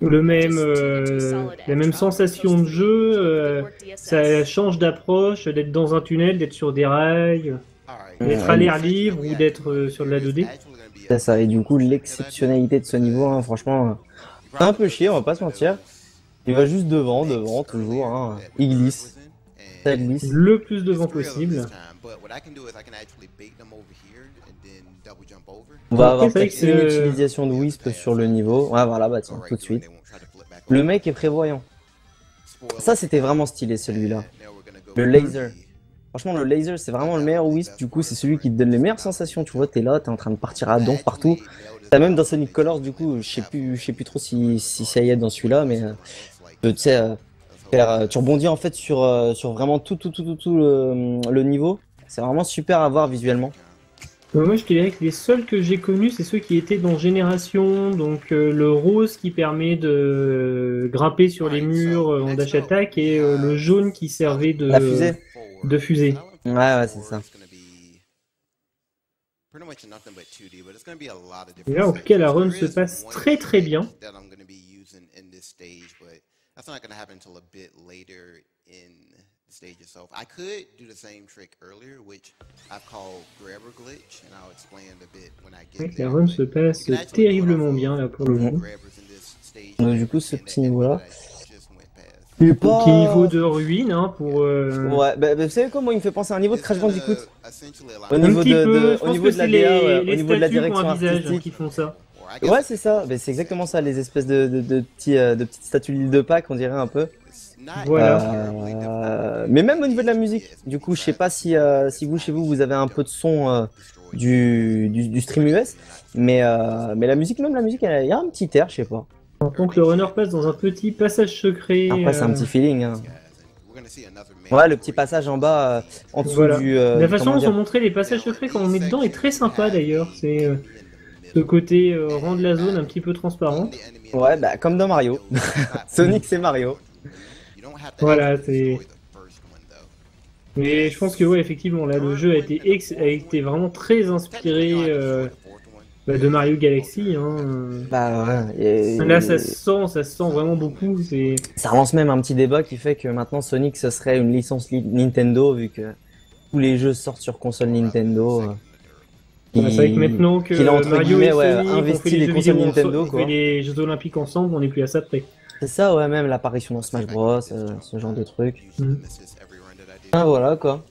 A: le même, euh, la même sensation de jeu. ça change d'approche, d'être dans un tunnel, d'être sur des rails. D'être à l'air libre ou d'être euh, sur de la 2D.
B: C'est ça, et du coup, l'exceptionnalité de ce niveau, hein, franchement, c'est un peu chier, on va pas se mentir. Il va juste devant, devant, toujours. Hein. Il glisse. Ça glisse.
A: Le plus devant possible.
B: On va avoir peut-être une utilisation de Wisp sur le niveau. Ouais, voilà, bah tiens, tout de suite. Le mec est prévoyant. Ça, c'était vraiment stylé, celui-là. Le laser. Franchement, le laser, c'est vraiment le meilleur Wisp. Du coup, c'est celui qui te donne les meilleures sensations. Tu vois, t'es là, t'es en train de partir à donf partout. T'as même dans Sonic Colors, du coup, je sais plus, je sais plus trop si, si ça y est dans celui-là, mais euh, tu sais, euh, euh, tu rebondis en fait sur, sur vraiment tout, tout, tout, tout, tout le, niveau. C'est vraiment super à voir visuellement.
A: Moi, je dirais que les seuls que j'ai connus, c'est ceux qui étaient dans Génération, donc le rose qui permet de grimper sur les murs en dash attack et le jaune qui servait de.
B: La fusée
A: de fusée.
B: Ouais, ouais, c'est ça.
A: Et là, en tout cas, la run se passe très très bien. Stage itself. I could do the same trick earlier, which I've called grabber glitch, and I'll explain a bit when I get. La run se passe terriblement bien là pour le moment.
B: Donc, du coup, ce petit niveau-là.
A: Pas... niveau de ruine hein, pour. Euh...
B: Ouais, bah, bah, vous savez comment il me fait penser à un niveau de Crash Bandicoot Au niveau de, de au niveau de la DA, ouais, au niveau de la direction artistique.
A: qui font ça.
B: Ouais, c'est ça. Bah, c'est exactement ça, les espèces de, de, de petits, euh, de petites statues de Pâques, on dirait un peu.
A: Voilà.
B: Euh, mais même au niveau de la musique. Du coup, je sais pas si, euh, si vous, chez vous, vous avez un peu de son euh, du, du, du, stream US, mais, euh, mais la musique, même la musique, il y a un petit air, je sais pas.
A: Donc le runner passe dans un petit passage secret.
B: Après, c'est un petit feeling. Hein. Ouais, le petit passage en bas, euh, en dessous du.
A: Euh, la façon dont sont montrés les passages secrets quand on est dedans est très sympa d'ailleurs. C'est euh, ce côté rendre la zone un petit peu transparente.
B: Ouais, bah comme dans Mario. Sonic, c'est Mario.
A: Voilà, c'est. Mais je pense que ouais, effectivement, là, le jeu a été, a été vraiment très inspiré bah, de Mario Galaxy. Hein.
B: Bah ouais.
A: Là, ça se sent, ça se sent vraiment beaucoup. C'est.
B: Ça lance même un petit débat qui fait que maintenant Sonic ce serait une licence Nintendo vu que tous les jeux sortent sur console Nintendo. Euh,
A: c'est vrai que maintenant que Mario et Sonic
B: investi les, consoles Nintendo,
A: quoi. les Jeux Olympiques ensemble, on n'est plus à ça près.
B: C'est ça, ouais, même l'apparition dans Smash Bros, euh, ce genre de truc. Mm. Ah voilà quoi.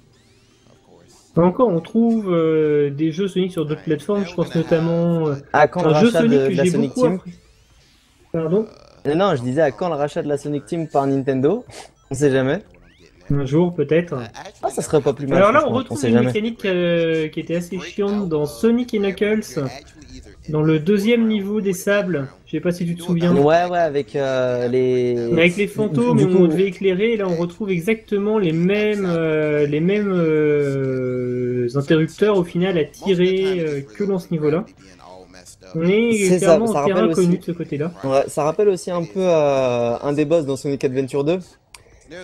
A: Encore, on trouve euh, des jeux Sonic sur d'autres plateformes. Je pense notamment euh,
B: à quand le rachat de, la Sonic Team.
A: Pardon
B: euh, Non, je disais à quand le rachat de la Sonic Team par Nintendo. On sait jamais.
A: Un jour peut-être.
B: Ah, ça serait pas plus mal.
A: Alors là, on retrouve une mécanique euh, qui était assez chiante dans Sonic et Knuckles. Dans le deuxième niveau des sables, je sais pas si tu te souviens.
B: Ouais, ouais, avec euh, les.
A: Avec les fantômes, du, on devait éclairer. Et là, on retrouve exactement les mêmes, euh, les mêmes interrupteurs au final à tirer que dans ce niveau-là. On est, clairement ça, terrain connu de ce côté-là.
B: Ouais, ça rappelle aussi un peu un des boss dans Sonic Adventure 2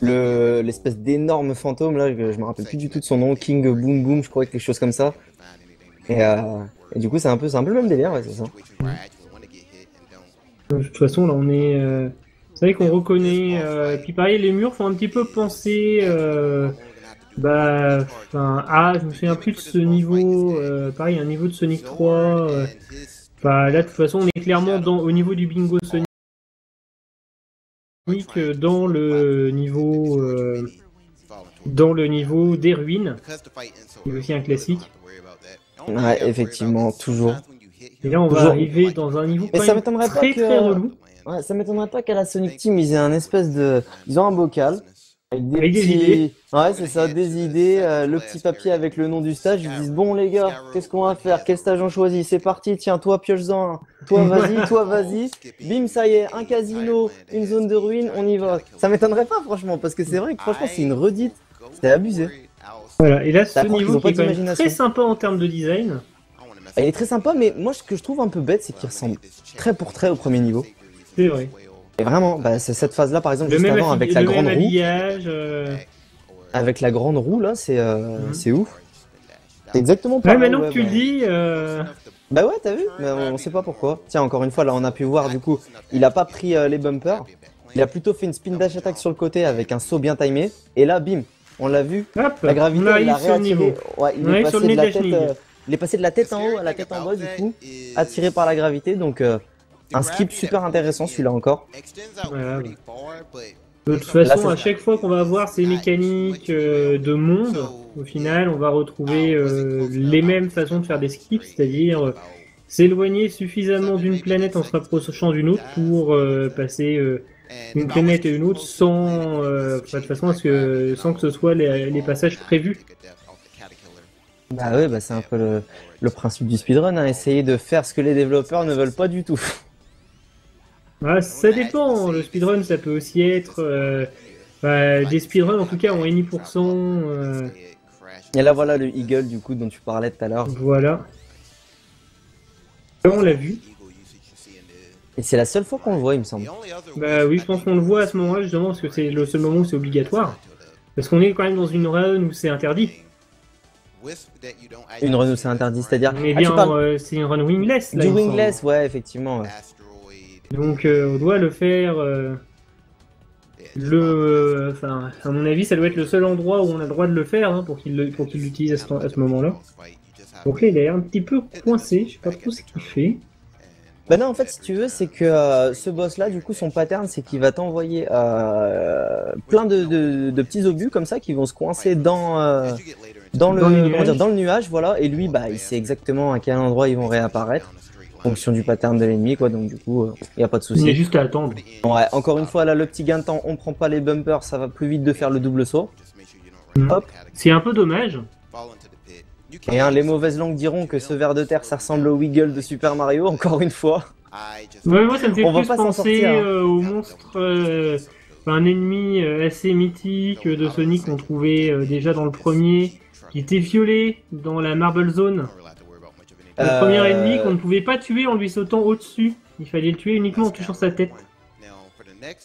B: le l'espèce d'énorme fantôme là, je, me rappelle plus du tout de son nom, King Boom Boom, je crois quelque chose comme ça. Et, euh, et du coup, c'est un peu, c'est un peu le même délire, ouais, c'est ça.
A: De toute façon, là, on est. Euh... C'est vrai qu'on reconnaît. Euh... Puis pareil, les murs font un petit peu penser. Euh... Bah, enfin, ah, je me souviens plus de ce niveau. Euh, pareil, un niveau de Sonic 3. Euh... Bah, là, de toute façon, on est clairement dans, au niveau du bingo Sonic dans le niveau euh, dans le niveau des ruines, qui est aussi un classique.
B: Ouais, effectivement, toujours.
A: Et là, on va arriver dans un niveau ça m'étonnerait très, pas très relou.
B: Ouais, ça m'étonnerait pas qu'à la Sonic Team, ils aient un espèce de... Ils ont un bocal,
A: avec des, idées.
B: Ouais, c'est ça, des idées, euh, le petit papier avec le nom du stage. Ils disent Bon, les gars, qu'est-ce qu'on va faire? Quel stage on choisit? C'est parti, tiens, toi, pioche-en Toi, vas-y, toi, vas-y. Bim, ça y est, un casino, une zone de ruine, on y va. Ça m'étonnerait pas, franchement, parce que c'est vrai que franchement, c'est une redite. C'est abusé.
A: Voilà, et là, ce niveau qui est quand même très sympa en termes de design.
B: Il est très sympa, mais moi, ce que je trouve un peu bête, c'est qu'il ressemble très pour très au premier niveau.
A: C'est vrai.
B: Et vraiment, bah, c'est cette phase-là, par exemple, juste avant, avec la grande roue. Euh. Avec la grande roue, là, c'est euh, mhm. ouf. C'est exactement
A: pareil. Ouais, maintenant que tu le dis. Euh...
B: Bah ouais, t'as vu Mais on sait pas pourquoi. Tiens, encore une fois, là, on a pu voir, du coup, il a pas pris euh, les bumpers. Il a plutôt fait une spin dash attack sur le côté avec un saut bien timé. Et là, bim, on l'a vu. la gravité, il a réattiré. Ouais, il est passé de la tête. il est passé de la tête en haut à la tête en bas, du coup, attiré par la gravité. Donc, un skip super intéressant celui-là encore.
A: De toute façon, à chaque fois qu'on va avoir ces mécaniques euh, de monde, au final, on va retrouver euh, les mêmes façons de faire des skips, c'est-à-dire euh, s'éloigner suffisamment d'une planète en se rapprochant d'une autre pour passer une planète et une autre sans, de façon à ce que, sans que ce soit les, passages prévus.
B: Bah ouais, bah c'est un peu le, principe du speedrun, hein, essayer de faire ce que les développeurs ne veulent pas du tout.
A: Ah, ça dépend. Le speedrun, ça peut aussi être euh, bah, des speedruns, en tout cas, en any euh...
B: Et là, voilà le Eagle, du coup, dont tu parlais tout à l'heure.
A: Voilà. On l'a vu?
B: Et c'est la seule fois qu'on le voit, il me semble.
A: Bah oui, je pense qu'on le voit à ce moment-là, justement, parce que c'est le seul moment où c'est obligatoire. Parce qu'on est quand même dans une run où c'est interdit.
B: Une run où c'est interdit, c'est-à-dire.
A: Mais ah, bien, euh, c'est une run wingless.
B: Là, du wingless, ouais, effectivement.
A: Donc euh, on doit le faire. Euh, le, enfin, à mon avis, ça doit être le seul endroit où on a le droit de le faire hein, pour qu'il l'utilise à ce, moment-là. Donc là, il l'air un petit peu coincé. Je sais pas trop ce qu'il fait.
B: Bah non, en fait, si tu veux, c'est que euh, ce boss-là, du coup, son pattern, c'est qu'il va t'envoyer plein de, petits obus comme ça qui vont se coincer dans dans le, dans le nuage, voilà. Et lui, bah, il sait exactement à quel endroit ils vont réapparaître fonction du pattern de l'ennemi, quoi. Donc du coup, il euh, n'y a pas de souci.
A: Il juste à attendre.
B: Ouais, encore une fois, là, le petit gain de temps, on prend pas les bumpers, ça va plus vite de faire le double saut.
A: Hop. C'est un peu dommage.
B: Et hein, les mauvaises langues diront que ce ver de terre, ça ressemble au Wiggle de Super Mario, encore une fois.
A: Ouais, moi, ça me fait plus penser hein. euh, au monstre, euh, un ennemi assez mythique de Sonic qu'on trouvait déjà dans le premier, qui était violet dans la Marble Zone. Le premier ennemi qu'on ne pouvait pas tuer en lui sautant au-dessus. Il fallait le tuer uniquement en touchant sa tête.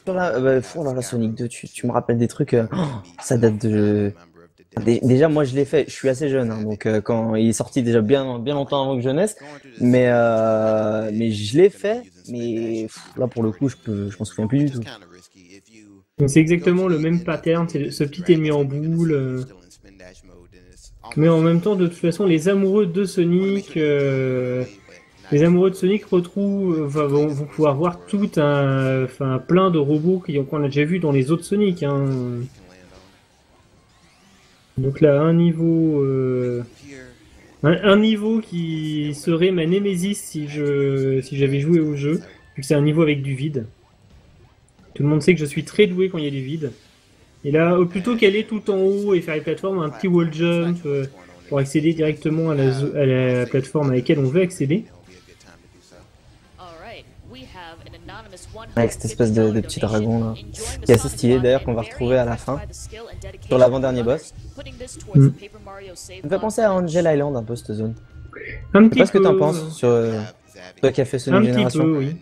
B: Sur la, bah, oh la Sonic 2, tu, me rappelles des trucs. Euh, oh, ça date de. Déjà, moi je l'ai fait, je suis assez jeune, hein, donc euh, quand il est sorti déjà bien, bien longtemps avant que je naisse, mais, euh, mais je l'ai fait, mais là pour le coup, je, peux, je m'en souviens plus du tout.
A: C'est exactement le même pattern, c'est ce petit ennemi en boule. Mais en même temps, de toute façon, les amoureux de Sonic, euh, les amoureux de Sonic retrouvent, vont, pouvoir voir tout un, enfin, plein de robots qu'on a déjà vu dans les autres Sonic. Hein. Donc là, un niveau, euh, un, niveau qui serait ma némésis si je, si j'avais joué au jeu, vu que c'est un niveau avec du vide. Tout le monde sait que je suis très doué quand il y a du vide. Et là, plutôt qu'aller tout en haut et faire les plateformes, un petit wall jump euh, pour accéder directement à la plateforme à laquelle on veut accéder.
B: Avec cette espèce de, de petit dragon là, qui est assez stylé d'ailleurs qu'on va retrouver à la fin, sur l'avant-dernier boss.
A: Mm.
B: Ça me fait penser à Angel Island un peu cette zone.
A: Un
B: Je sais
A: petit
B: pas ce que t'en penses sur euh, toi qui as fait Sonic
A: petit
B: Génération.
A: peu, oui.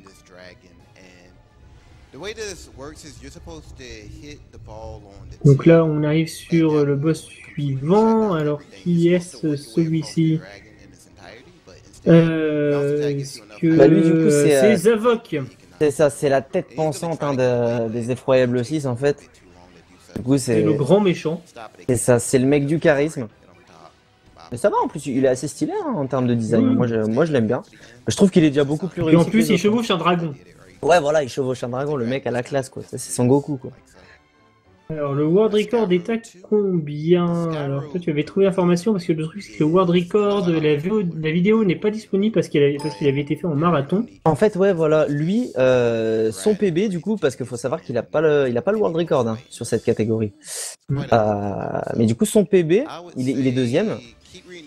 A: Donc là, on arrive sur le boss suivant. Alors, qui est-ce, celui-ci? Euh, Est-ce que
B: Bah, lui, du coup, c'est,
A: c'est
B: euh,
A: Zavok
B: C'est ça, c'est la tête pensante hein, de- des effroyables 6 en fait. Du coup,
A: C'est
B: c'est
A: le grand méchant.
B: c'est ça, c'est le mec du charisme. Mais ça va en plus, il est assez stylé hein, en termes de design. Moi, je, moi, je l'aime bien. Je trouve qu'il est déjà beaucoup plus
A: Et
B: réussi.
A: en
B: que
A: plus, il
B: autres.
A: chevauche un dragon.
B: Ouais, voilà, il chevauche un dragon, le mec à la classe quoi. Ça, C'est son Goku quoi.
A: Alors, le world record est à combien Alors, toi, tu avais trouvé l'information parce que le truc, c'est que le world record, la, vidéo, la vidéo n'est pas disponible parce qu'il avait, parce qu'il avait été fait en marathon.
B: En fait, ouais, voilà, lui, euh, son PB du coup, parce qu'il faut savoir qu'il a pas le, il a pas le world record hein, sur cette catégorie. Euh, mais du coup, son PB, il est, il est deuxième.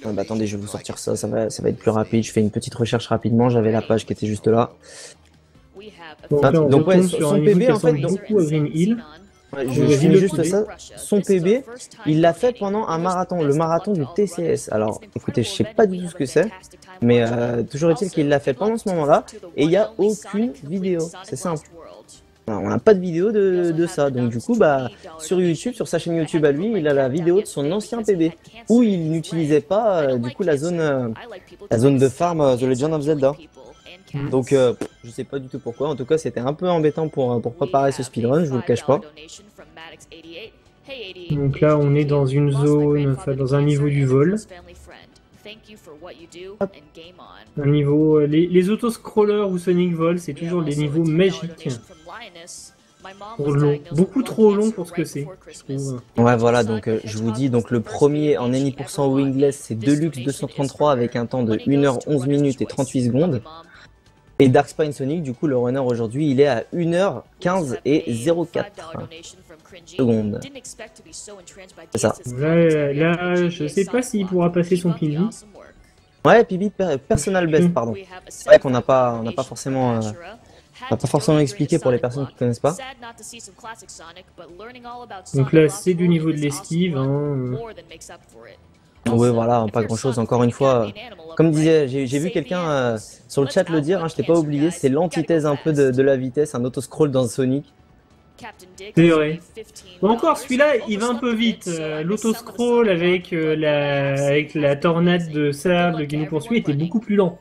B: Ah bah, attendez, je vais vous sortir ça, ça va, ça va être plus rapide. Je fais une petite recherche rapidement. J'avais la page qui était juste là.
A: Donc, là, on
B: donc, ouais, son- PB, en fait, donc-
A: beaucoup à Green Hill.
B: Ouais, je, je
A: le
B: juste ça. Son PB, il l'a fait pendant un marathon, le marathon du TCS. Alors, écoutez, je sais pas du tout ce que c'est, mais euh, toujours est-il qu'il l'a fait pendant ce moment-là, et il y a aucune vidéo. C'est simple. Alors, on n'a pas de vidéo de, de ça, donc du coup, bah, sur YouTube, sur sa chaîne YouTube à lui, il a la vidéo de son ancien PB, où il n'utilisait pas, euh, du coup, la zone, euh, la zone de farm euh, The Legend of Zelda. Donc, euh, je sais pas du tout pourquoi. En tout cas, c'était un peu embêtant pour, euh, pour préparer ce speedrun, je vous le cache pas.
A: Donc là, on est dans une zone, enfin, dans un niveau du vol. Un niveau, euh, les, les autoscrollers ou Sonic Vol, c'est toujours des niveaux magiques. Long. Beaucoup trop long pour ce que c'est.
B: Ouais, voilà, donc euh, je vous dis, donc le premier en Any% Wingless, c'est Deluxe 233 avec un temps de 1h11 minutes et 38 secondes. Et Dark Spine Sonic, du coup, le runner aujourd'hui, il est à 1h15 et 04 secondes. C'est ça.
A: Là, là, je sais pas s'il pourra passer son PV.
B: Ouais, PB per- Personal Best, pardon. C'est vrai qu'on n'a pas, on n'a pas forcément, euh, on n'a pas forcément expliqué pour les personnes qui connaissent pas.
A: Donc là, c'est du niveau de l'esquive. Hein.
B: Ouais, voilà, pas grand chose. Encore une fois, comme disait, j'ai j'ai vu quelqu'un euh, sur le chat le dire, hein, je t'ai pas oublié, c'est l'antithèse un peu de, de la vitesse, un autoscroll dans Sonic.
A: C'est vrai. Bon, encore celui-là, il va un peu vite. Euh, L'autoscroll avec, euh, la, avec la tornade de sable qui nous poursuit était beaucoup plus lent.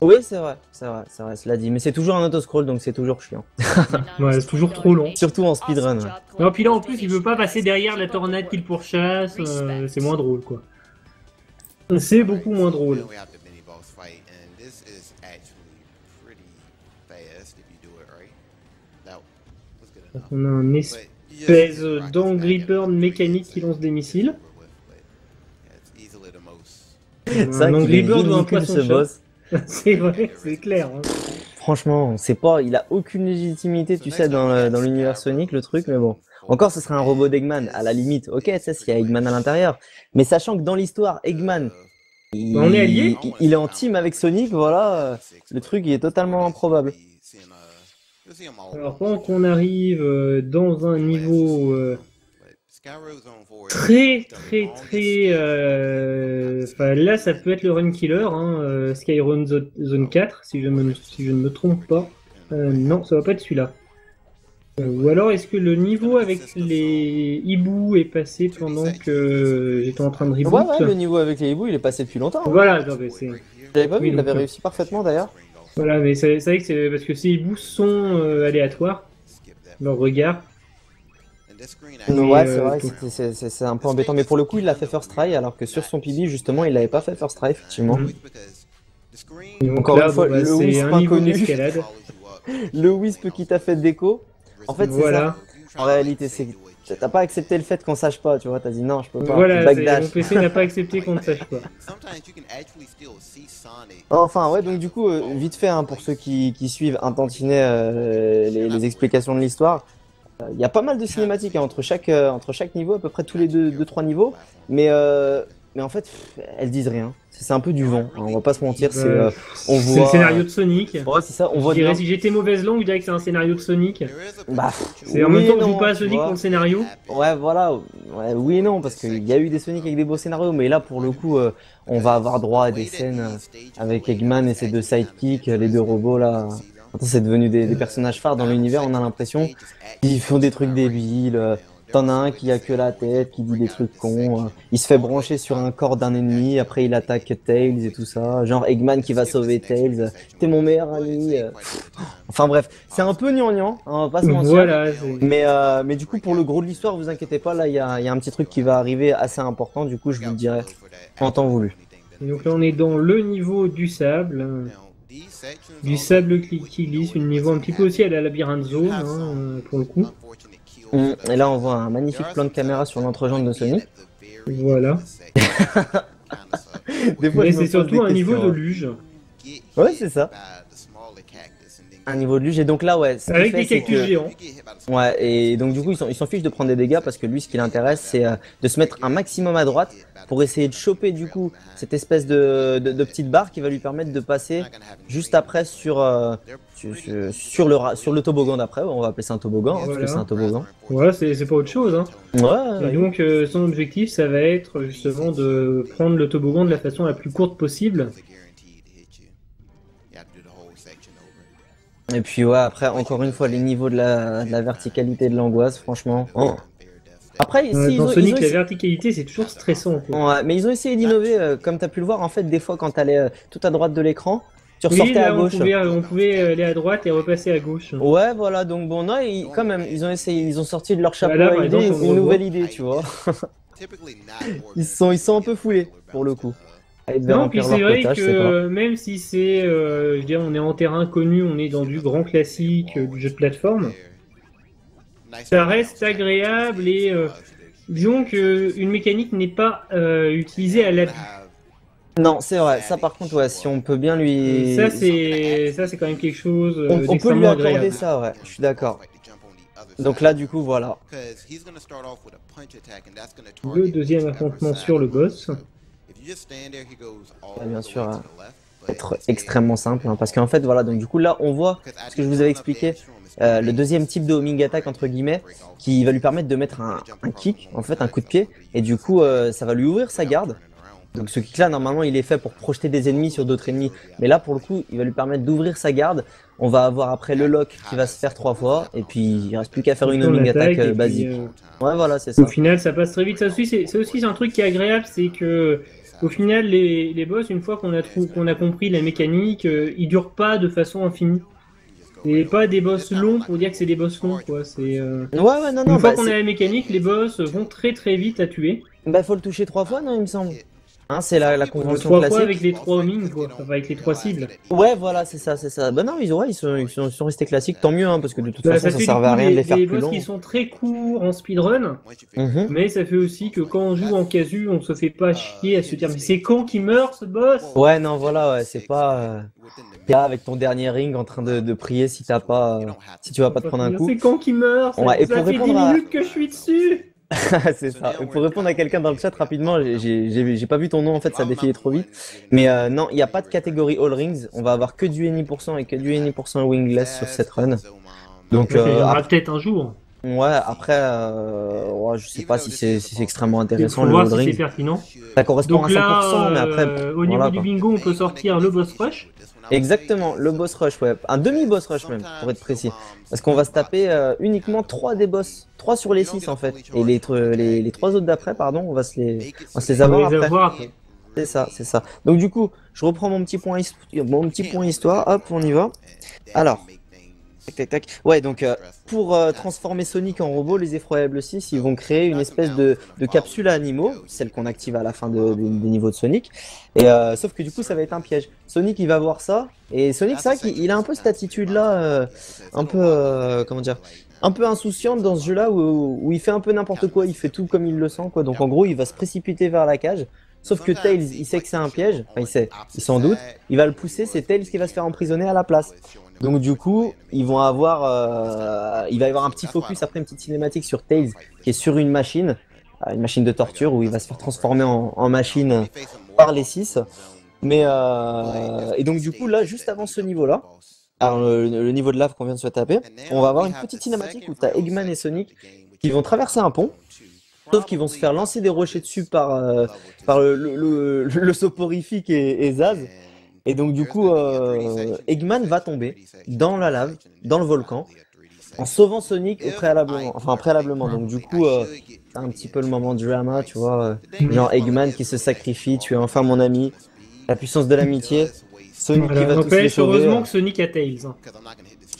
B: Oui, c'est vrai, c'est vrai, c'est vrai, cela dit. Mais c'est toujours un autoscroll, donc c'est toujours chiant.
A: Ouais, c'est toujours trop long.
B: Surtout en speedrun. ouais.
A: Non, puis là, en plus, il veut pas passer derrière la tornade qu'il pourchasse. euh, c'est moins drôle, quoi. C'est beaucoup moins drôle. On a un espèce d'angry-bird mécanique qui lance des missiles.
B: C'est
A: Un Angry Bird ou un poisson
B: ce
A: chat.
B: boss.
A: c'est vrai, c'est clair. hein.
B: Franchement, c'est pas, il a aucune légitimité, tu sais, dans l'univers Sonic, le truc, mais bon. Encore, ce serait un robot d'Eggman, à la limite. Ok, ça, s'il y a Eggman à l'intérieur. Mais sachant que dans l'histoire, Eggman, il,
A: On est alliés
B: il, il est en team avec Sonic, voilà, euh, le truc, il est totalement improbable.
A: Alors, pendant qu'on arrive euh, dans un niveau euh, très, très, très. euh, là, ça peut être le Run Killer, hein, euh, Skyrun Zo- Zone 4, si je, me, si je ne me trompe pas. Euh, non, ça va pas être celui-là. Euh, ou alors, est-ce que le niveau avec les hiboux est passé pendant que j'étais en train de
B: Ouais,
A: reboot
B: ouais, le niveau avec les hiboux, il est passé depuis longtemps. hein.
A: Voilà, non, mais c'est.
B: J'avais pas vu,
A: Oui,
B: il avait
A: euh,
B: réussi parfaitement d'ailleurs.
A: Voilà, mais c'est c'est vrai que c'est parce que ces hiboux sont euh, aléatoires, leur regard.
B: Ouais, c'est vrai, c'est- un peu embêtant. Mais pour le coup, il l'a fait first try, alors que sur son PB, justement, il l'avait pas fait first try, effectivement.
A: Mhm.
B: Encore
A: là,
B: une fois,
A: bon, bah,
B: le Wisp inconnu. Le Wisp qui t'a fait déco. En fait, c'est
A: Voilà.
B: ça. En réalité, c'est t'as pas accepté le fait qu'on sache pas, tu vois. T'as dit non, je peux pas.
A: Voilà, mon PC n'a pas accepté qu'on ne sache pas.
B: Enfin, ouais, donc du coup, euh, vite fait, hein, pour ceux qui, qui suivent un tantinet euh, les, les explications de l'histoire. il y a pas mal de cinématiques hein, entre, chaque, entre chaque niveau, à peu près tous les 2-3 deux, trois niveaux. Mais mais en fait, elles disent rien. C'est un peu du vent, hein, on va pas se mentir. C'est
A: euh, on voit... le scénario de Sonic.
B: Ouais, c'est ça. On voit.
A: si j'étais mauvaise langue, je dirais que c'est un scénario de Sonic. Bah, c'est en même temps, on joue pas à Sonic pour le scénario.
B: Ouais, voilà. Ouais, oui et non, parce qu'il y a eu des Sonic avec des beaux scénarios, mais là, pour le coup, euh, on va avoir droit à des scènes euh, avec Eggman et ses deux sidekicks, les deux robots là. c'est devenu des, des, personnages phares dans l'univers. On a l'impression qu'ils font des trucs débiles. T'en as un qui a que la tête, qui dit des trucs cons. Euh, il se fait brancher sur un corps d'un ennemi, après il attaque Tails et tout ça. Genre Eggman qui va sauver Tails. T'es mon meilleur ami. Euh. Enfin bref, c'est un peu gnangnan, hein, on va pas se mentir. mais, euh, mais du coup, pour le gros de l'histoire, vous inquiétez pas, là il y a, y a, un petit truc qui va arriver assez important. Du coup, je vous le dirai en temps voulu.
A: Donc là, on est dans le niveau du sable. Du sable qui, glisse, une niveau un petit peu aussi à la labyrinthe zone, hein, pour le coup.
B: Mm. Et là, on voit un magnifique plan de caméra sur l'entrejambe de Sonic.
A: Voilà. Mais c'est surtout un niveau de luge.
B: Ouais, c'est ça. Un niveau de luge. Et donc là, ouais.
A: Avec des cactus géants.
B: Ouais, et donc du coup, ils s'en fichent de prendre des dégâts parce que lui, ce qui l'intéresse, c'est euh, de se mettre un maximum à droite pour essayer de choper du coup cette espèce de, de, petite barre qui va lui permettre de passer juste après sur, euh, sur, le, sur le toboggan d'après. On va appeler ça un toboggan, hein, parce que c'est un toboggan.
A: Ouais, c'est pas autre chose. Hein.
B: Ouais,
A: et donc euh, son objectif, ça va être justement de prendre le toboggan de la façon la plus courte possible.
B: Et puis ouais, après, encore une fois, les niveaux de la, de la verticalité de l'angoisse, franchement. Oh.
A: Après, si dans Sonic, la verticalité, c'est toujours stressant.
B: Ouais, mais ils ont essayé d'innover, euh, comme tu as pu le voir, en fait, des fois, quand tu allais euh, tout à droite de l'écran, tu ressortais à gauche.
A: On pouvait, aller à droite et repasser à gauche.
B: Ouais, voilà, donc bon, non, quand même, ils ont essayé, ils ont sorti de leur chapeau une, nouvelle idée, tu vois. ils, sont, ils sont un peu foulés, pour le coup.
A: Non, puis c'est vrai que même si c'est, euh, je dirais, on est en terrain connu, on est dans du grand classique du jeu de plateforme, ça reste agréable et euh, disons qu'une mécanique n'est pas euh, utilisée à l'abus.
B: Non, c'est vrai. Ça, par contre, ouais, si on peut bien lui.
A: Ça, c'est ça, c'est quand même quelque chose.
B: Euh, on, peut lui accorder ça, ouais. Je suis d'accord. Donc là, du coup, voilà.
A: Le deuxième affrontement sur le boss.
B: bien sûr, hein. être extrêmement simple, hein, parce qu'en fait, voilà. Donc du coup, là, on voit ce que je vous avais expliqué. Euh, le deuxième type de homing attack entre guillemets qui va lui permettre de mettre un, kick en fait un coup de pied et du coup euh, ça va lui ouvrir sa garde donc ce kick là normalement il est fait pour projeter des ennemis sur d'autres ennemis mais là pour le coup il va lui permettre d'ouvrir sa garde on va avoir après le lock qui va se faire trois fois et puis il reste plus qu'à faire une homing attack euh, basique ouais voilà c'est ça
A: au final ça passe très vite ça aussi c'est aussi un truc qui est agréable c'est que au final, les, les boss, une fois qu'on a, qu'on a compris la mécanique, ils durent pas de façon infinie. Et pas des boss longs pour dire que c'est des boss longs, quoi. C'est. Euh...
B: Ouais, ouais, non, non.
A: Une fois bah, qu'on a la mécanique, les boss vont très très vite à tuer.
B: Bah, faut le toucher trois fois, non, il me semble. Hein, c'est la, la convention classique.
A: Avec les trois homings, quoi. Enfin, avec les trois cibles.
B: Ouais, voilà, c'est ça, c'est ça. Bah non, ils, ouais, ils, sont, ils, sont, restés classiques, tant mieux, hein, parce que de toute bah, façon, ça, ça servait à rien de les faire plus longs.
A: boss qui sont très courts en speedrun, mhm. mais ça fait aussi que quand on joue en casu, on se fait pas chier à se dire, mais c'est quand qui meurt ce boss?
B: Ouais, non, voilà, ouais, c'est pas. Euh avec ton dernier ring en train de, prier si t'as pas, si tu vas pas te prendre un coup.
A: C'est quand qui meurt. Ça, et pour fait 10 minutes que je suis dessus.
B: c'est ça. pour répondre à quelqu'un dans le chat rapidement, j'ai pas vu ton nom en fait, ça défilait trop vite. Mais euh, non, il n'y a pas de catégorie All Rings. On va avoir que du NI% et que du NI% Wingless sur cette run.
A: Donc, euh, aura peut-être un jour.
B: Ouais, après, euh, je sais pas si c'est si extrêmement intéressant le
A: si c'est pertinent.
B: Ça correspond
A: Donc
B: à 5%, mais après.
A: Euh, au niveau du bingo, on peut sortir le boss rush.
B: Exactement, le boss rush, ouais. Un demi-boss rush même, pour être précis. Parce qu'on va se taper euh, uniquement 3 des boss. 3 sur les 6 en fait. Et les, les, les 3 autres d'après, pardon, on va se les, on va se les avoir après. C'est ça, c'est ça. Donc du coup, je reprends mon petit point, mon petit point histoire. Hop, on y va. Alors, Tac, tac, tac. Ouais, donc euh, pour euh, transformer Sonic en robot, les Effroyables 6, ils vont créer une espèce de, de capsule à animaux, celle qu'on active à la fin de, des niveaux de Sonic. Et euh, sauf que du coup, ça va être un piège. Sonic, il va voir ça, et Sonic, c'est vrai qu'il a un peu cette attitude-là, un peu, comment dire, un peu insouciante dans ce jeu-là où, où, il fait un peu n'importe quoi, il fait tout comme il le sent, quoi. Donc en gros, il va se précipiter vers la cage. Sauf que Tails, il sait que c'est un piège, enfin il sait, il s'en doute, il va le pousser, c'est Tails qui va se faire emprisonner à la place. Donc du coup, ils vont avoir, euh, il va y avoir un petit focus après une petite cinématique sur Tails qui est sur une machine, euh, une machine de torture où il va se faire transformer en, machine par les six. Mais euh, et donc du coup là, juste avant ce niveau-là, alors le, niveau de lave qu'on vient de se taper, on va avoir une petite cinématique où tu as Eggman et Sonic qui vont traverser un pont Sauf qu'ils vont se faire lancer des rochers dessus par, euh, par le, soporifique et, Zaz. Et donc du coup, euh, Eggman va tomber dans la lave, dans le volcan, en sauvant Sonic au préalablement. Enfin préalablement. Donc du coup, euh, un petit peu le moment de drama, tu vois. genre Eggman qui se sacrifie, tu es enfin mon ami. La puissance de l'amitié.
A: Sonic qui va tous les sauver. Heureusement que Sonic a Tails. Hein.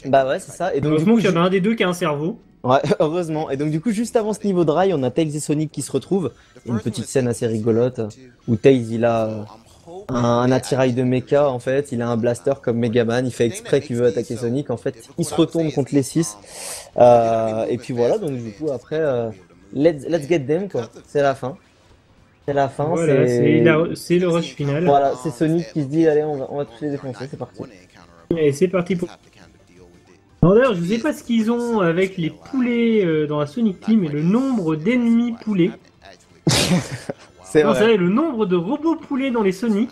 B: Bah ouais, c'est ça.
A: Et donc, heureusement qu'il y en a un des deux qui a un cerveau.
B: Ouais, heureusement. Et donc du coup, juste avant ce niveau de rail, on a Tails et Sonic qui se retrouvent. Une petite scène assez rigolote où Tails il a un, attirail de mecha en fait, il a un blaster comme Megaman, il fait exprès qu'il veut attaquer Sonic. En fait, il se retourne contre les 6. Euh, et puis voilà, donc du coup après, euh, let's, let's get them quoi. C'est la fin. C'est la fin.
A: c'est le rush final.
B: Voilà, c'est Sonic qui se dit allez, on va, on va tous les défoncer, c'est parti.
A: Et c'est parti pour d'ailleurs, je ne sais pas ce qu'ils ont avec les poulets euh, dans la Sonic Team et le nombre d'ennemis poulets. c'est vrai. le nombre de robots poulets dans les Sonic.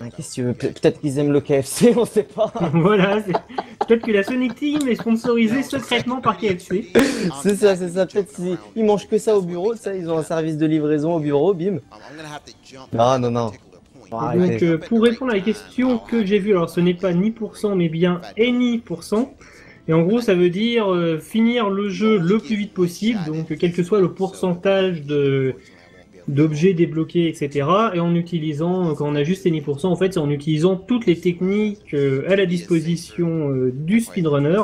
B: Ah, qu'est-ce que tu veux Peut-être qu'ils aiment le KFC, on sait pas.
A: voilà, peut-être que la Sonic Team est sponsorisée secrètement par KFC.
B: c'est ça, c'est ça. Peut-être qu'ils mangent que ça au bureau, ça, ils ont un service de livraison au bureau, bim. Non, non, non.
A: Donc, euh, pour répondre à la question que j'ai vue, alors ce n'est pas ni pourcent, mais bien any pourcent. Et en gros, ça veut dire euh, finir le jeu le plus vite possible, donc quel que soit le pourcentage de d'objets débloqués, etc. Et en utilisant, quand on a juste any%, en fait, c'est en utilisant toutes les techniques euh, à la disposition du speedrunner,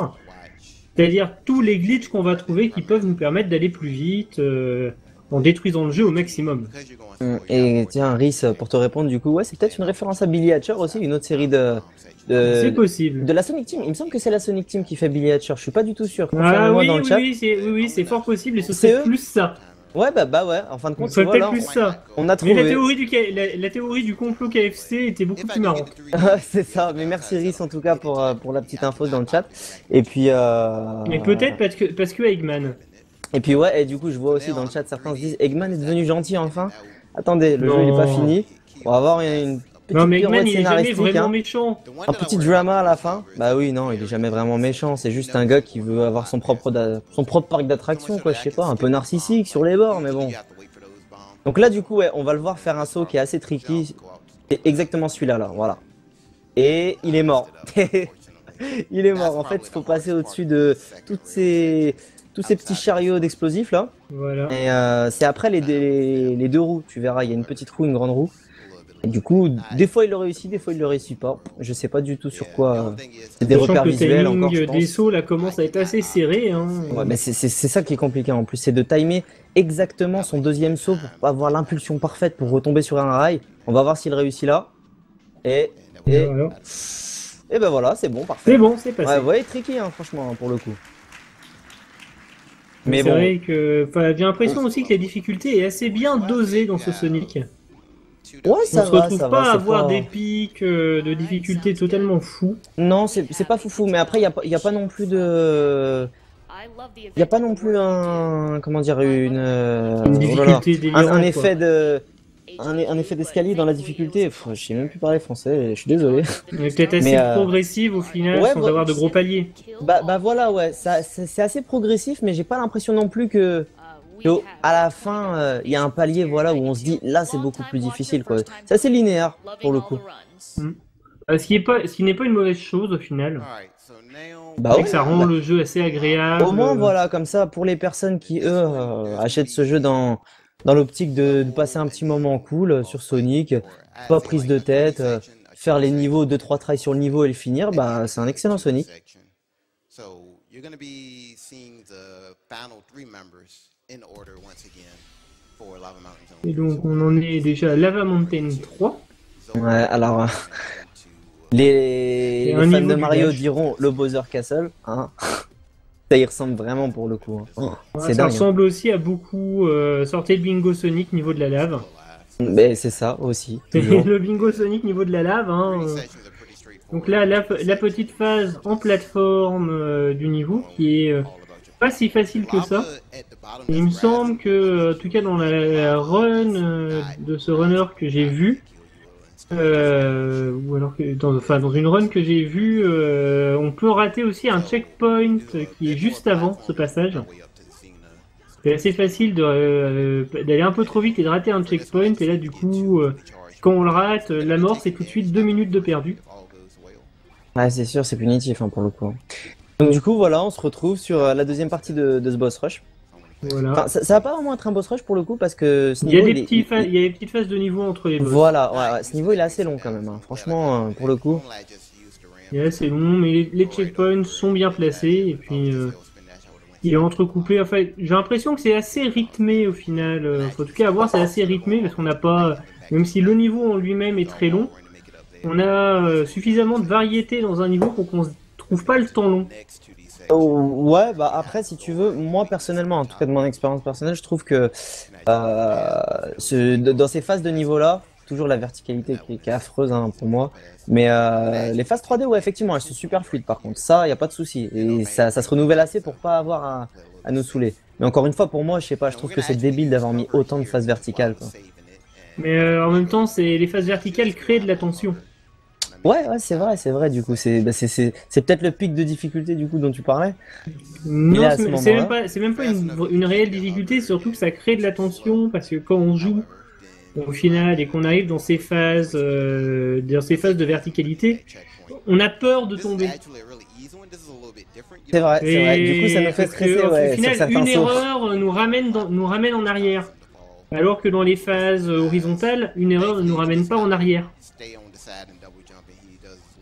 A: c'est-à-dire tous les glitches qu'on va trouver qui peuvent nous permettre d'aller plus vite en détruisant le jeu au maximum.
B: Mm. Et tiens, Rhys, pour te répondre, du coup, ouais, c'est peut-être une référence à Billy Hatcher aussi, une autre série de.
A: c'est possible.
B: De la Sonic Team. Il me semble que c'est la Sonic Team qui fait Billy Hatcher. Je suis pas du tout sûr.
A: Ah oui, oui, oui, oui, c'est fort possible et ce serait plus ça.
B: Ouais, bah, bah ouais, en fin de compte,
A: c'est peut-être plus ça.
B: On a trouvé.
A: Mais la théorie, du, la, théorie du complot KFC était beaucoup plus marrante.
B: c'est ça, mais merci Rhys en tout cas pour, euh, pour la petite info dans le chat. Et puis. Euh...
A: Mais peut-être parce que, parce que Eggman.
B: Et puis ouais, et du coup je vois aussi dans le chat certains se disent Eggman est devenu gentil enfin. Attendez, le jeu il est pas fini. On va avoir une petite
A: non, mais Eggman, il est jamais vraiment hein. méchant.
B: Un petit drama à la fin. Bah oui, non, il est jamais vraiment méchant. C'est juste un gars qui veut avoir son propre, son propre parc d'attractions, quoi. Je sais pas, un peu narcissique sur les bords, mais bon. Donc là, du coup, ouais, on va le voir faire un saut qui est assez tricky. C'est exactement celui-là, là, voilà. Et il est mort. il est mort. En fait, il faut passer au-dessus de toutes ces tous ces petits chariots d'explosifs là.
A: Voilà.
B: Et euh, c'est après les, les, deux roues, tu verras, il y a une petite roue, une grande roue. Et du coup, des fois il le réussit, des fois il le réussit pas. Je sais pas du tout sur quoi. C'est des repères visuels encore.
A: Le des sauts là commence à être assez serré. Hein.
B: Ouais, mais c'est ça qui est compliqué en plus, c'est de timer exactement son deuxième saut pour avoir l'impulsion parfaite pour retomber sur un rail. On va voir s'il réussit là. Et et, et ben voilà, c'est bon, parfait.
A: C'est bon, c'est passé.
B: Ouais, ouais, tricky hein, franchement hein, pour le coup.
A: Mais c'est vrai que j'ai l'impression aussi que la difficulté est assez bien dosée dans ce Sonic.
B: Ouais, ça
A: On se
B: va,
A: retrouve pas à avoir des pics euh, de difficulté totalement fous.
B: Non, c'est pas foufou, mais après, il n'y a, a, pas non plus de. Il n'y a pas non plus un. Comment dire Une.
A: Euh, une difficulté
B: oh un, effet de un, effet d'escalier dans la difficulté. je sais même plus parler français, je suis désolé.
A: Mais peut-être assez euh, progressive au final, sans avoir de gros paliers.
B: Bah, bah voilà, ouais, c'est assez progressif, mais j'ai pas l'impression non plus que, à la fin, euh, il y a un palier voilà, où on se dit là c'est beaucoup plus difficile. quoi. C'est assez linéaire pour le coup.
A: Hmm. Euh, ce qui n'est pas, pas une mauvaise chose au final. Bah que ça rend le jeu assez agréable.
B: Au moins, voilà, comme ça, pour les personnes qui, eux, achètent ce jeu dans, dans l'optique de, passer un petit moment cool euh, sur Sonic, pas prise de tête, euh, faire les niveaux, 2-3 tries sur le niveau et le finir, bah c'est un excellent Sonic.
A: Et donc on en est déjà à Lava Mountain 3.
B: Ouais, alors euh, les, fans de Mario diront le Bowser Castle, hein. Ça y ressemble vraiment pour le coup. Hein.
A: ça hein. ressemble aussi à beaucoup. Euh, sortez le bingo Sonic niveau de la lave.
B: Mais c'est ça aussi.
A: le bingo Sonic niveau de la lave. Hein. Donc là, la, petite phase en plateforme euh, du niveau qui est euh, pas si facile que ça. il me semble que, en tout cas dans la, run de ce runner que j'ai vu, ou alors que dans, une run que j'ai vue, on peut rater aussi un checkpoint qui est juste avant ce passage. C'est assez facile d'aller un peu trop vite et de rater un checkpoint, et là du coup, quand on le rate, la mort c'est tout de suite deux minutes de perdu.
B: Ouais, c'est sûr, c'est punitif hein, pour le coup. Donc du coup, voilà, on se retrouve sur euh, la deuxième partie de, ce boss rush. Voilà. ça, ça, va pas vraiment être un boss rush pour le coup parce que
A: ce niveau, il, y a des petits il, y a des petites phases de niveau entre les boss.
B: Voilà, ouais, ce niveau il est assez long quand même. Hein. Franchement, euh, pour le coup.
A: Il est assez long, mais les, checkpoints sont bien placés et puis euh, il est entrecoupé. Enfin, j'ai l'impression que c'est assez rythmé au final. en tout cas, à voir, c'est assez rythmé parce qu'on n'a pas, même si le niveau en lui-même est très long, on a euh, suffisamment de variété dans un niveau pour qu'on trouve pas le temps long.
B: Oh, ouais, bah après, si tu veux, moi personnellement, en tout cas de mon expérience personnelle, je trouve que euh, dans ces phases de niveau-là, toujours la verticalité qui, est affreuse hein, pour moi, mais euh, les phases 3D, ouais, effectivement, elles sont super fluides par contre, ça, il a pas de souci, et ça, se renouvelle assez pour pas avoir à, nous saouler. Mais encore une fois, pour moi, je sais pas, je trouve que c'est débile d'avoir mis autant de phases verticales.
A: Mais en même temps, c'est les phases verticales créent de la tension.
B: Ouais, ouais, c'est vrai, c'est vrai, du coup. C'est bah, peut-être le pic de difficulté, du coup, dont tu parlais.
A: Non, c'est même pas, même pas une, une, réelle difficulté, surtout que ça crée de la tension, parce que quand on joue au final et qu'on arrive dans ces phases, euh, dans ces phases de verticalité, on a peur de tomber.
B: C'est vrai, c'est vrai. Du coup, ça nous fait stresser.
A: au final, une erreur nous ramène, nous ramène en arrière. Alors que dans les phases horizontales, une erreur ne nous ramène pas en arrière.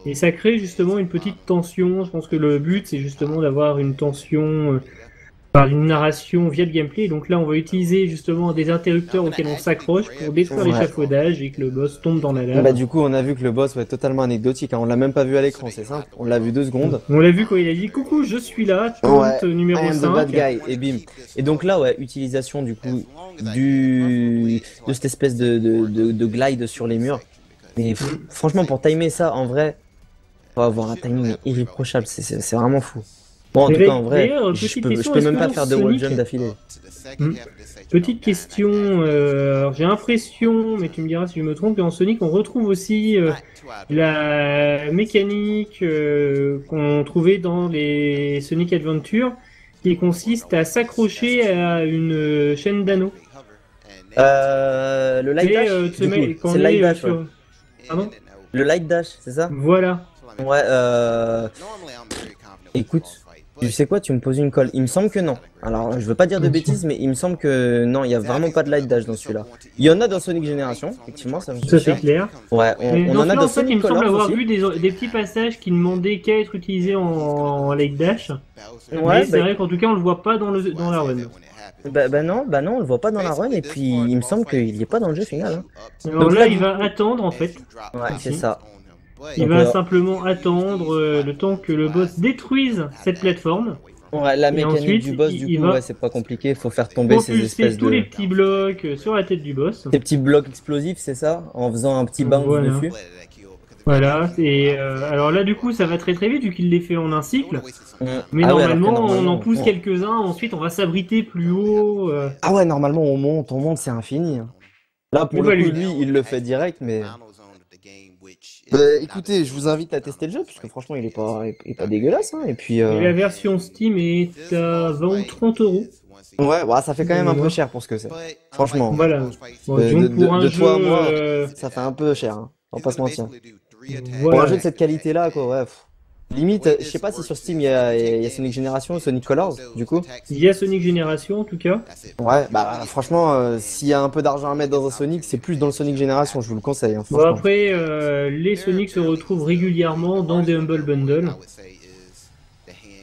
A: Et ça crée justement une petite tension. Je pense que le but, c'est justement d'avoir une tension euh, par une narration via le gameplay. Donc là, on va utiliser justement des interrupteurs auxquels on s'accroche pour détruire l'échafaudage et que le boss tombe dans la lave.
B: Bah, du coup, on a vu que le boss va être totalement anecdotique. Hein. On l'a même pas vu à l'écran, c'est simple. On l'a vu deux secondes.
A: On l'a vu quand il a dit coucou, je suis là, compte numéro 5.
B: bad guy, et bim. Et donc là, ouais, utilisation du coup du de cette espèce de, de, de, glide sur les murs. Mais franchement, pour timer ça, en vrai, faut avoir un timing irréprochable, c'est vraiment fou. Bon, en tout cas, en vrai, je peux, peux même pas faire de wall jump d'affilée.
A: Hmm. Petite question, euh, j'ai l'impression, mais tu me diras si je me trompe, qu'en Sonic, on retrouve aussi euh, la mécanique euh, qu'on trouvait dans les Sonic Adventure, qui consiste à s'accrocher à une chaîne d'anneaux.
B: le light dash, c'est le light dash. Pardon? Le light dash, c'est ça?
A: Voilà.
B: Ouais, euh... Écoute, tu sais quoi, tu me poses une colle. Il me semble que non. Alors, je veux pas dire de bêtises, mais il me semble que non, il y a vraiment pas de light dash dans celui-là. Il y en a dans Sonic Génération, effectivement, ça
A: Ça c'est clair.
B: Ouais, on, en a dans Sonic
A: Il me semble avoir vu des, des, petits passages qui demandaient qu'à être utilisés en, light dash. Ouais, c'est bah vrai qu'en tout cas, on le voit pas dans, le, dans la run.
B: Bah, bah, non, bah non, on le voit pas dans la run et puis il me semble qu'il est pas dans le jeu final. Hein.
A: Donc là, il va attendre en fait.
B: Ouais, c'est ça.
A: Il va simplement attendre euh, le temps que le boss détruise cette plateforme.
B: Ouais, la mécanique du boss, du coup, ouais, c'est pas compliqué, il faut faire tomber ces espèces
A: tous les petits blocs euh, sur la tête du boss.
B: Ces petits blocs explosifs, c'est ça En faisant un petit bounce dessus
A: voilà, et euh, alors là du coup ça va très très vite vu qu'il les fait en un cycle. Mais ah normalement, on en pousse quelques-uns, ensuite on va s'abriter plus haut.
B: Ah ouais, normalement on monte, on monte, c'est infini. Hein. Là pour le coup, lui, il le fait direct, mais... Bah, écoutez, je vous invite à tester le jeu, puisque franchement, il est pas, il est pas dégueulasse. Hein, et puis. Euh...
A: la version Steam est à 20 ou 30 euros.
B: Ouais, bah, ça fait quand même un peu cher pour ce que c'est. Franchement.
A: Voilà.
B: de, de, toi à moi, euh, ça fait un peu cher. Hein. On va pas se mentir. Pour un jeu de cette qualité-là, quoi, ouais. Limite, je sais pas si sur Steam il y, a, Sonic Generation, Sonic Colors, du coup.
A: Il y a Sonic Generation en tout cas.
B: Ouais, bah franchement, euh, s'il y a un peu d'argent à mettre dans un Sonic, c'est plus dans le Sonic Generation, je vous le conseille. Hein,
A: bon, après, euh, les Sonic se retrouvent régulièrement dans des Humble Bundle.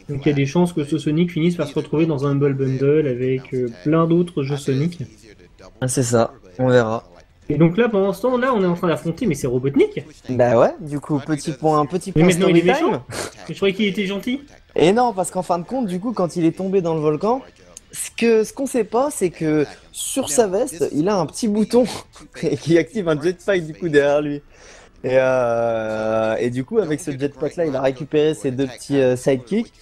A: Donc il y a des chances que ce Sonic finisse par se retrouver dans un Humble Bundle avec euh, plein d'autres jeux Sonic.
B: Ah, c'est ça, on verra.
A: Et donc là, pendant ce temps-là, on est en train d'affronter, mais c'est Robotnik.
B: Bah ouais, du coup, petit point, petit point
A: mais maintenant, il est méchant. Je croyais qu'il était gentil.
B: Et non, parce qu'en fin de compte, du coup, quand il est tombé dans le volcan, ce que ce qu'on sait pas, c'est que sur sa veste, il a un petit bouton qui active un jetpack du coup derrière lui. Et, euh, et du coup, avec ce jetpack là, il a récupéré ses deux petits euh, sidekicks.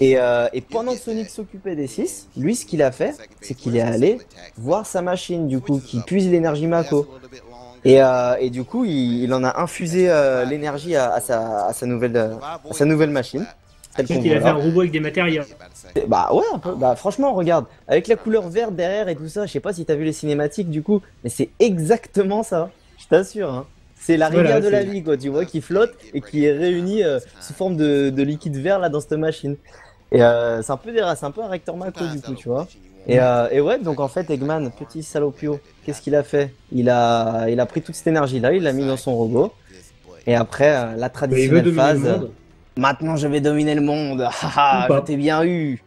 B: Et, euh, et pendant que Sonic s'occupait des 6, lui, ce qu'il a fait, c'est qu'il est allé voir sa machine, du coup, qui puise l'énergie Mako. Et, euh, et du coup, il, il en a infusé euh, l'énergie à, à, sa, à, sa nouvelle, à sa nouvelle machine.
A: Peut-être qu'il a fait un robot avec des matériaux.
B: Bah ouais, un peu. Bah franchement, regarde, avec la couleur verte derrière et tout ça, je sais pas si t'as vu les cinématiques du coup, mais c'est exactement ça. Je t'assure. Hein. C'est la rivière
A: Voilà,
B: de la vie, quoi, tu vois, qui flotte et qui est réunie euh, sous forme de, de liquide vert là dans cette machine. Et euh, c'est un peu des c'est un peu un recteur Mako du coup, tu vois. Et, euh, et ouais, donc en fait, Eggman, petit salopio, qu'est-ce qu'il a fait? Il a il a pris toute cette énergie là, il l'a mis dans son robot. Et après, euh, la traditionnelle phase. Maintenant, je vais dominer le monde. Haha,
A: Ou pas.
B: je t'ai bien eu.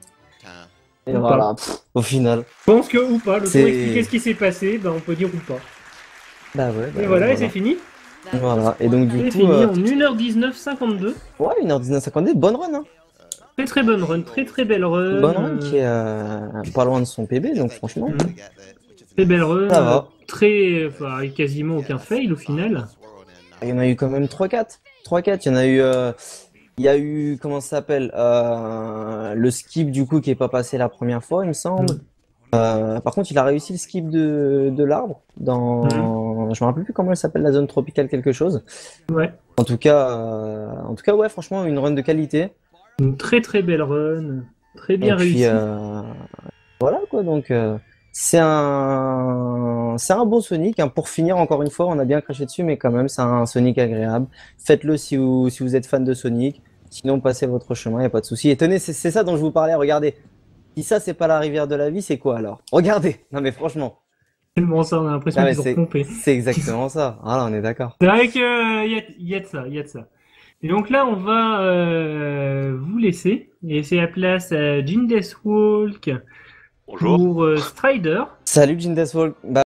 B: Et
A: Ou
B: voilà, pff, au final.
A: Je pense que ou pas. Le temps
B: C'est-
A: d'expliquer ce qui s'est passé, ben, on peut dire ou pas.
B: Bah ouais. bah
A: Et voilà, et c'est fini.
B: Voilà. Et donc du
A: C'est
B: coup,
A: fini
B: euh,
A: en 1h19.52.
B: ouais, 1h1952, bonne run, hein.
A: Très très bonne run, très très belle run.
B: Bonne run
A: euh,
B: qui est euh, pas loin de son PB, donc franchement,
A: Mhm. Très belle run.
B: Ça va.
A: Très. Enfin, avec quasiment aucun fail au final.
B: il y en a eu quand même 3-4. 3-4, il y en a eu. euh, Il y a eu, comment ça s'appelle euh, Le skip du coup qui est pas passé la première fois, il me semble.
A: Mhm.
B: Euh, par contre, il a réussi le skip de, de l'arbre dans.
A: Mhm.
B: Je me rappelle plus comment elle s'appelle, la zone tropicale quelque chose.
A: Ouais.
B: En tout cas, euh, en tout cas, ouais, franchement, une run de qualité.
A: Une très très belle run. Très bien réussie.
B: euh, voilà quoi, donc euh, c'est un c'est un bon Sonic. hein. Pour finir, encore une fois, on a bien craché dessus, mais quand même, c'est un Sonic agréable. Faites-le si vous si vous êtes fan de Sonic. Sinon, passez votre chemin, y a pas de souci. Et tenez, c'est ça dont je vous parlais. Regardez. Si ça, c'est pas la rivière de la vie, c'est quoi alors? Regardez. Non mais franchement,
A: Tellement ça, on a l'impression
B: Ah,
A: qu'ils ont
B: c'est-
A: pompé.
B: c'est exactement ça. Voilà, on est d'accord.
A: C'est vrai qu'il y a, y a de ça, il y a de ça. Et donc là, on va euh, vous laisser et laisser la place à Jin Deathwalk
C: Bonjour.
A: pour euh, Strider.
B: Salut Jindeswalk. Bah,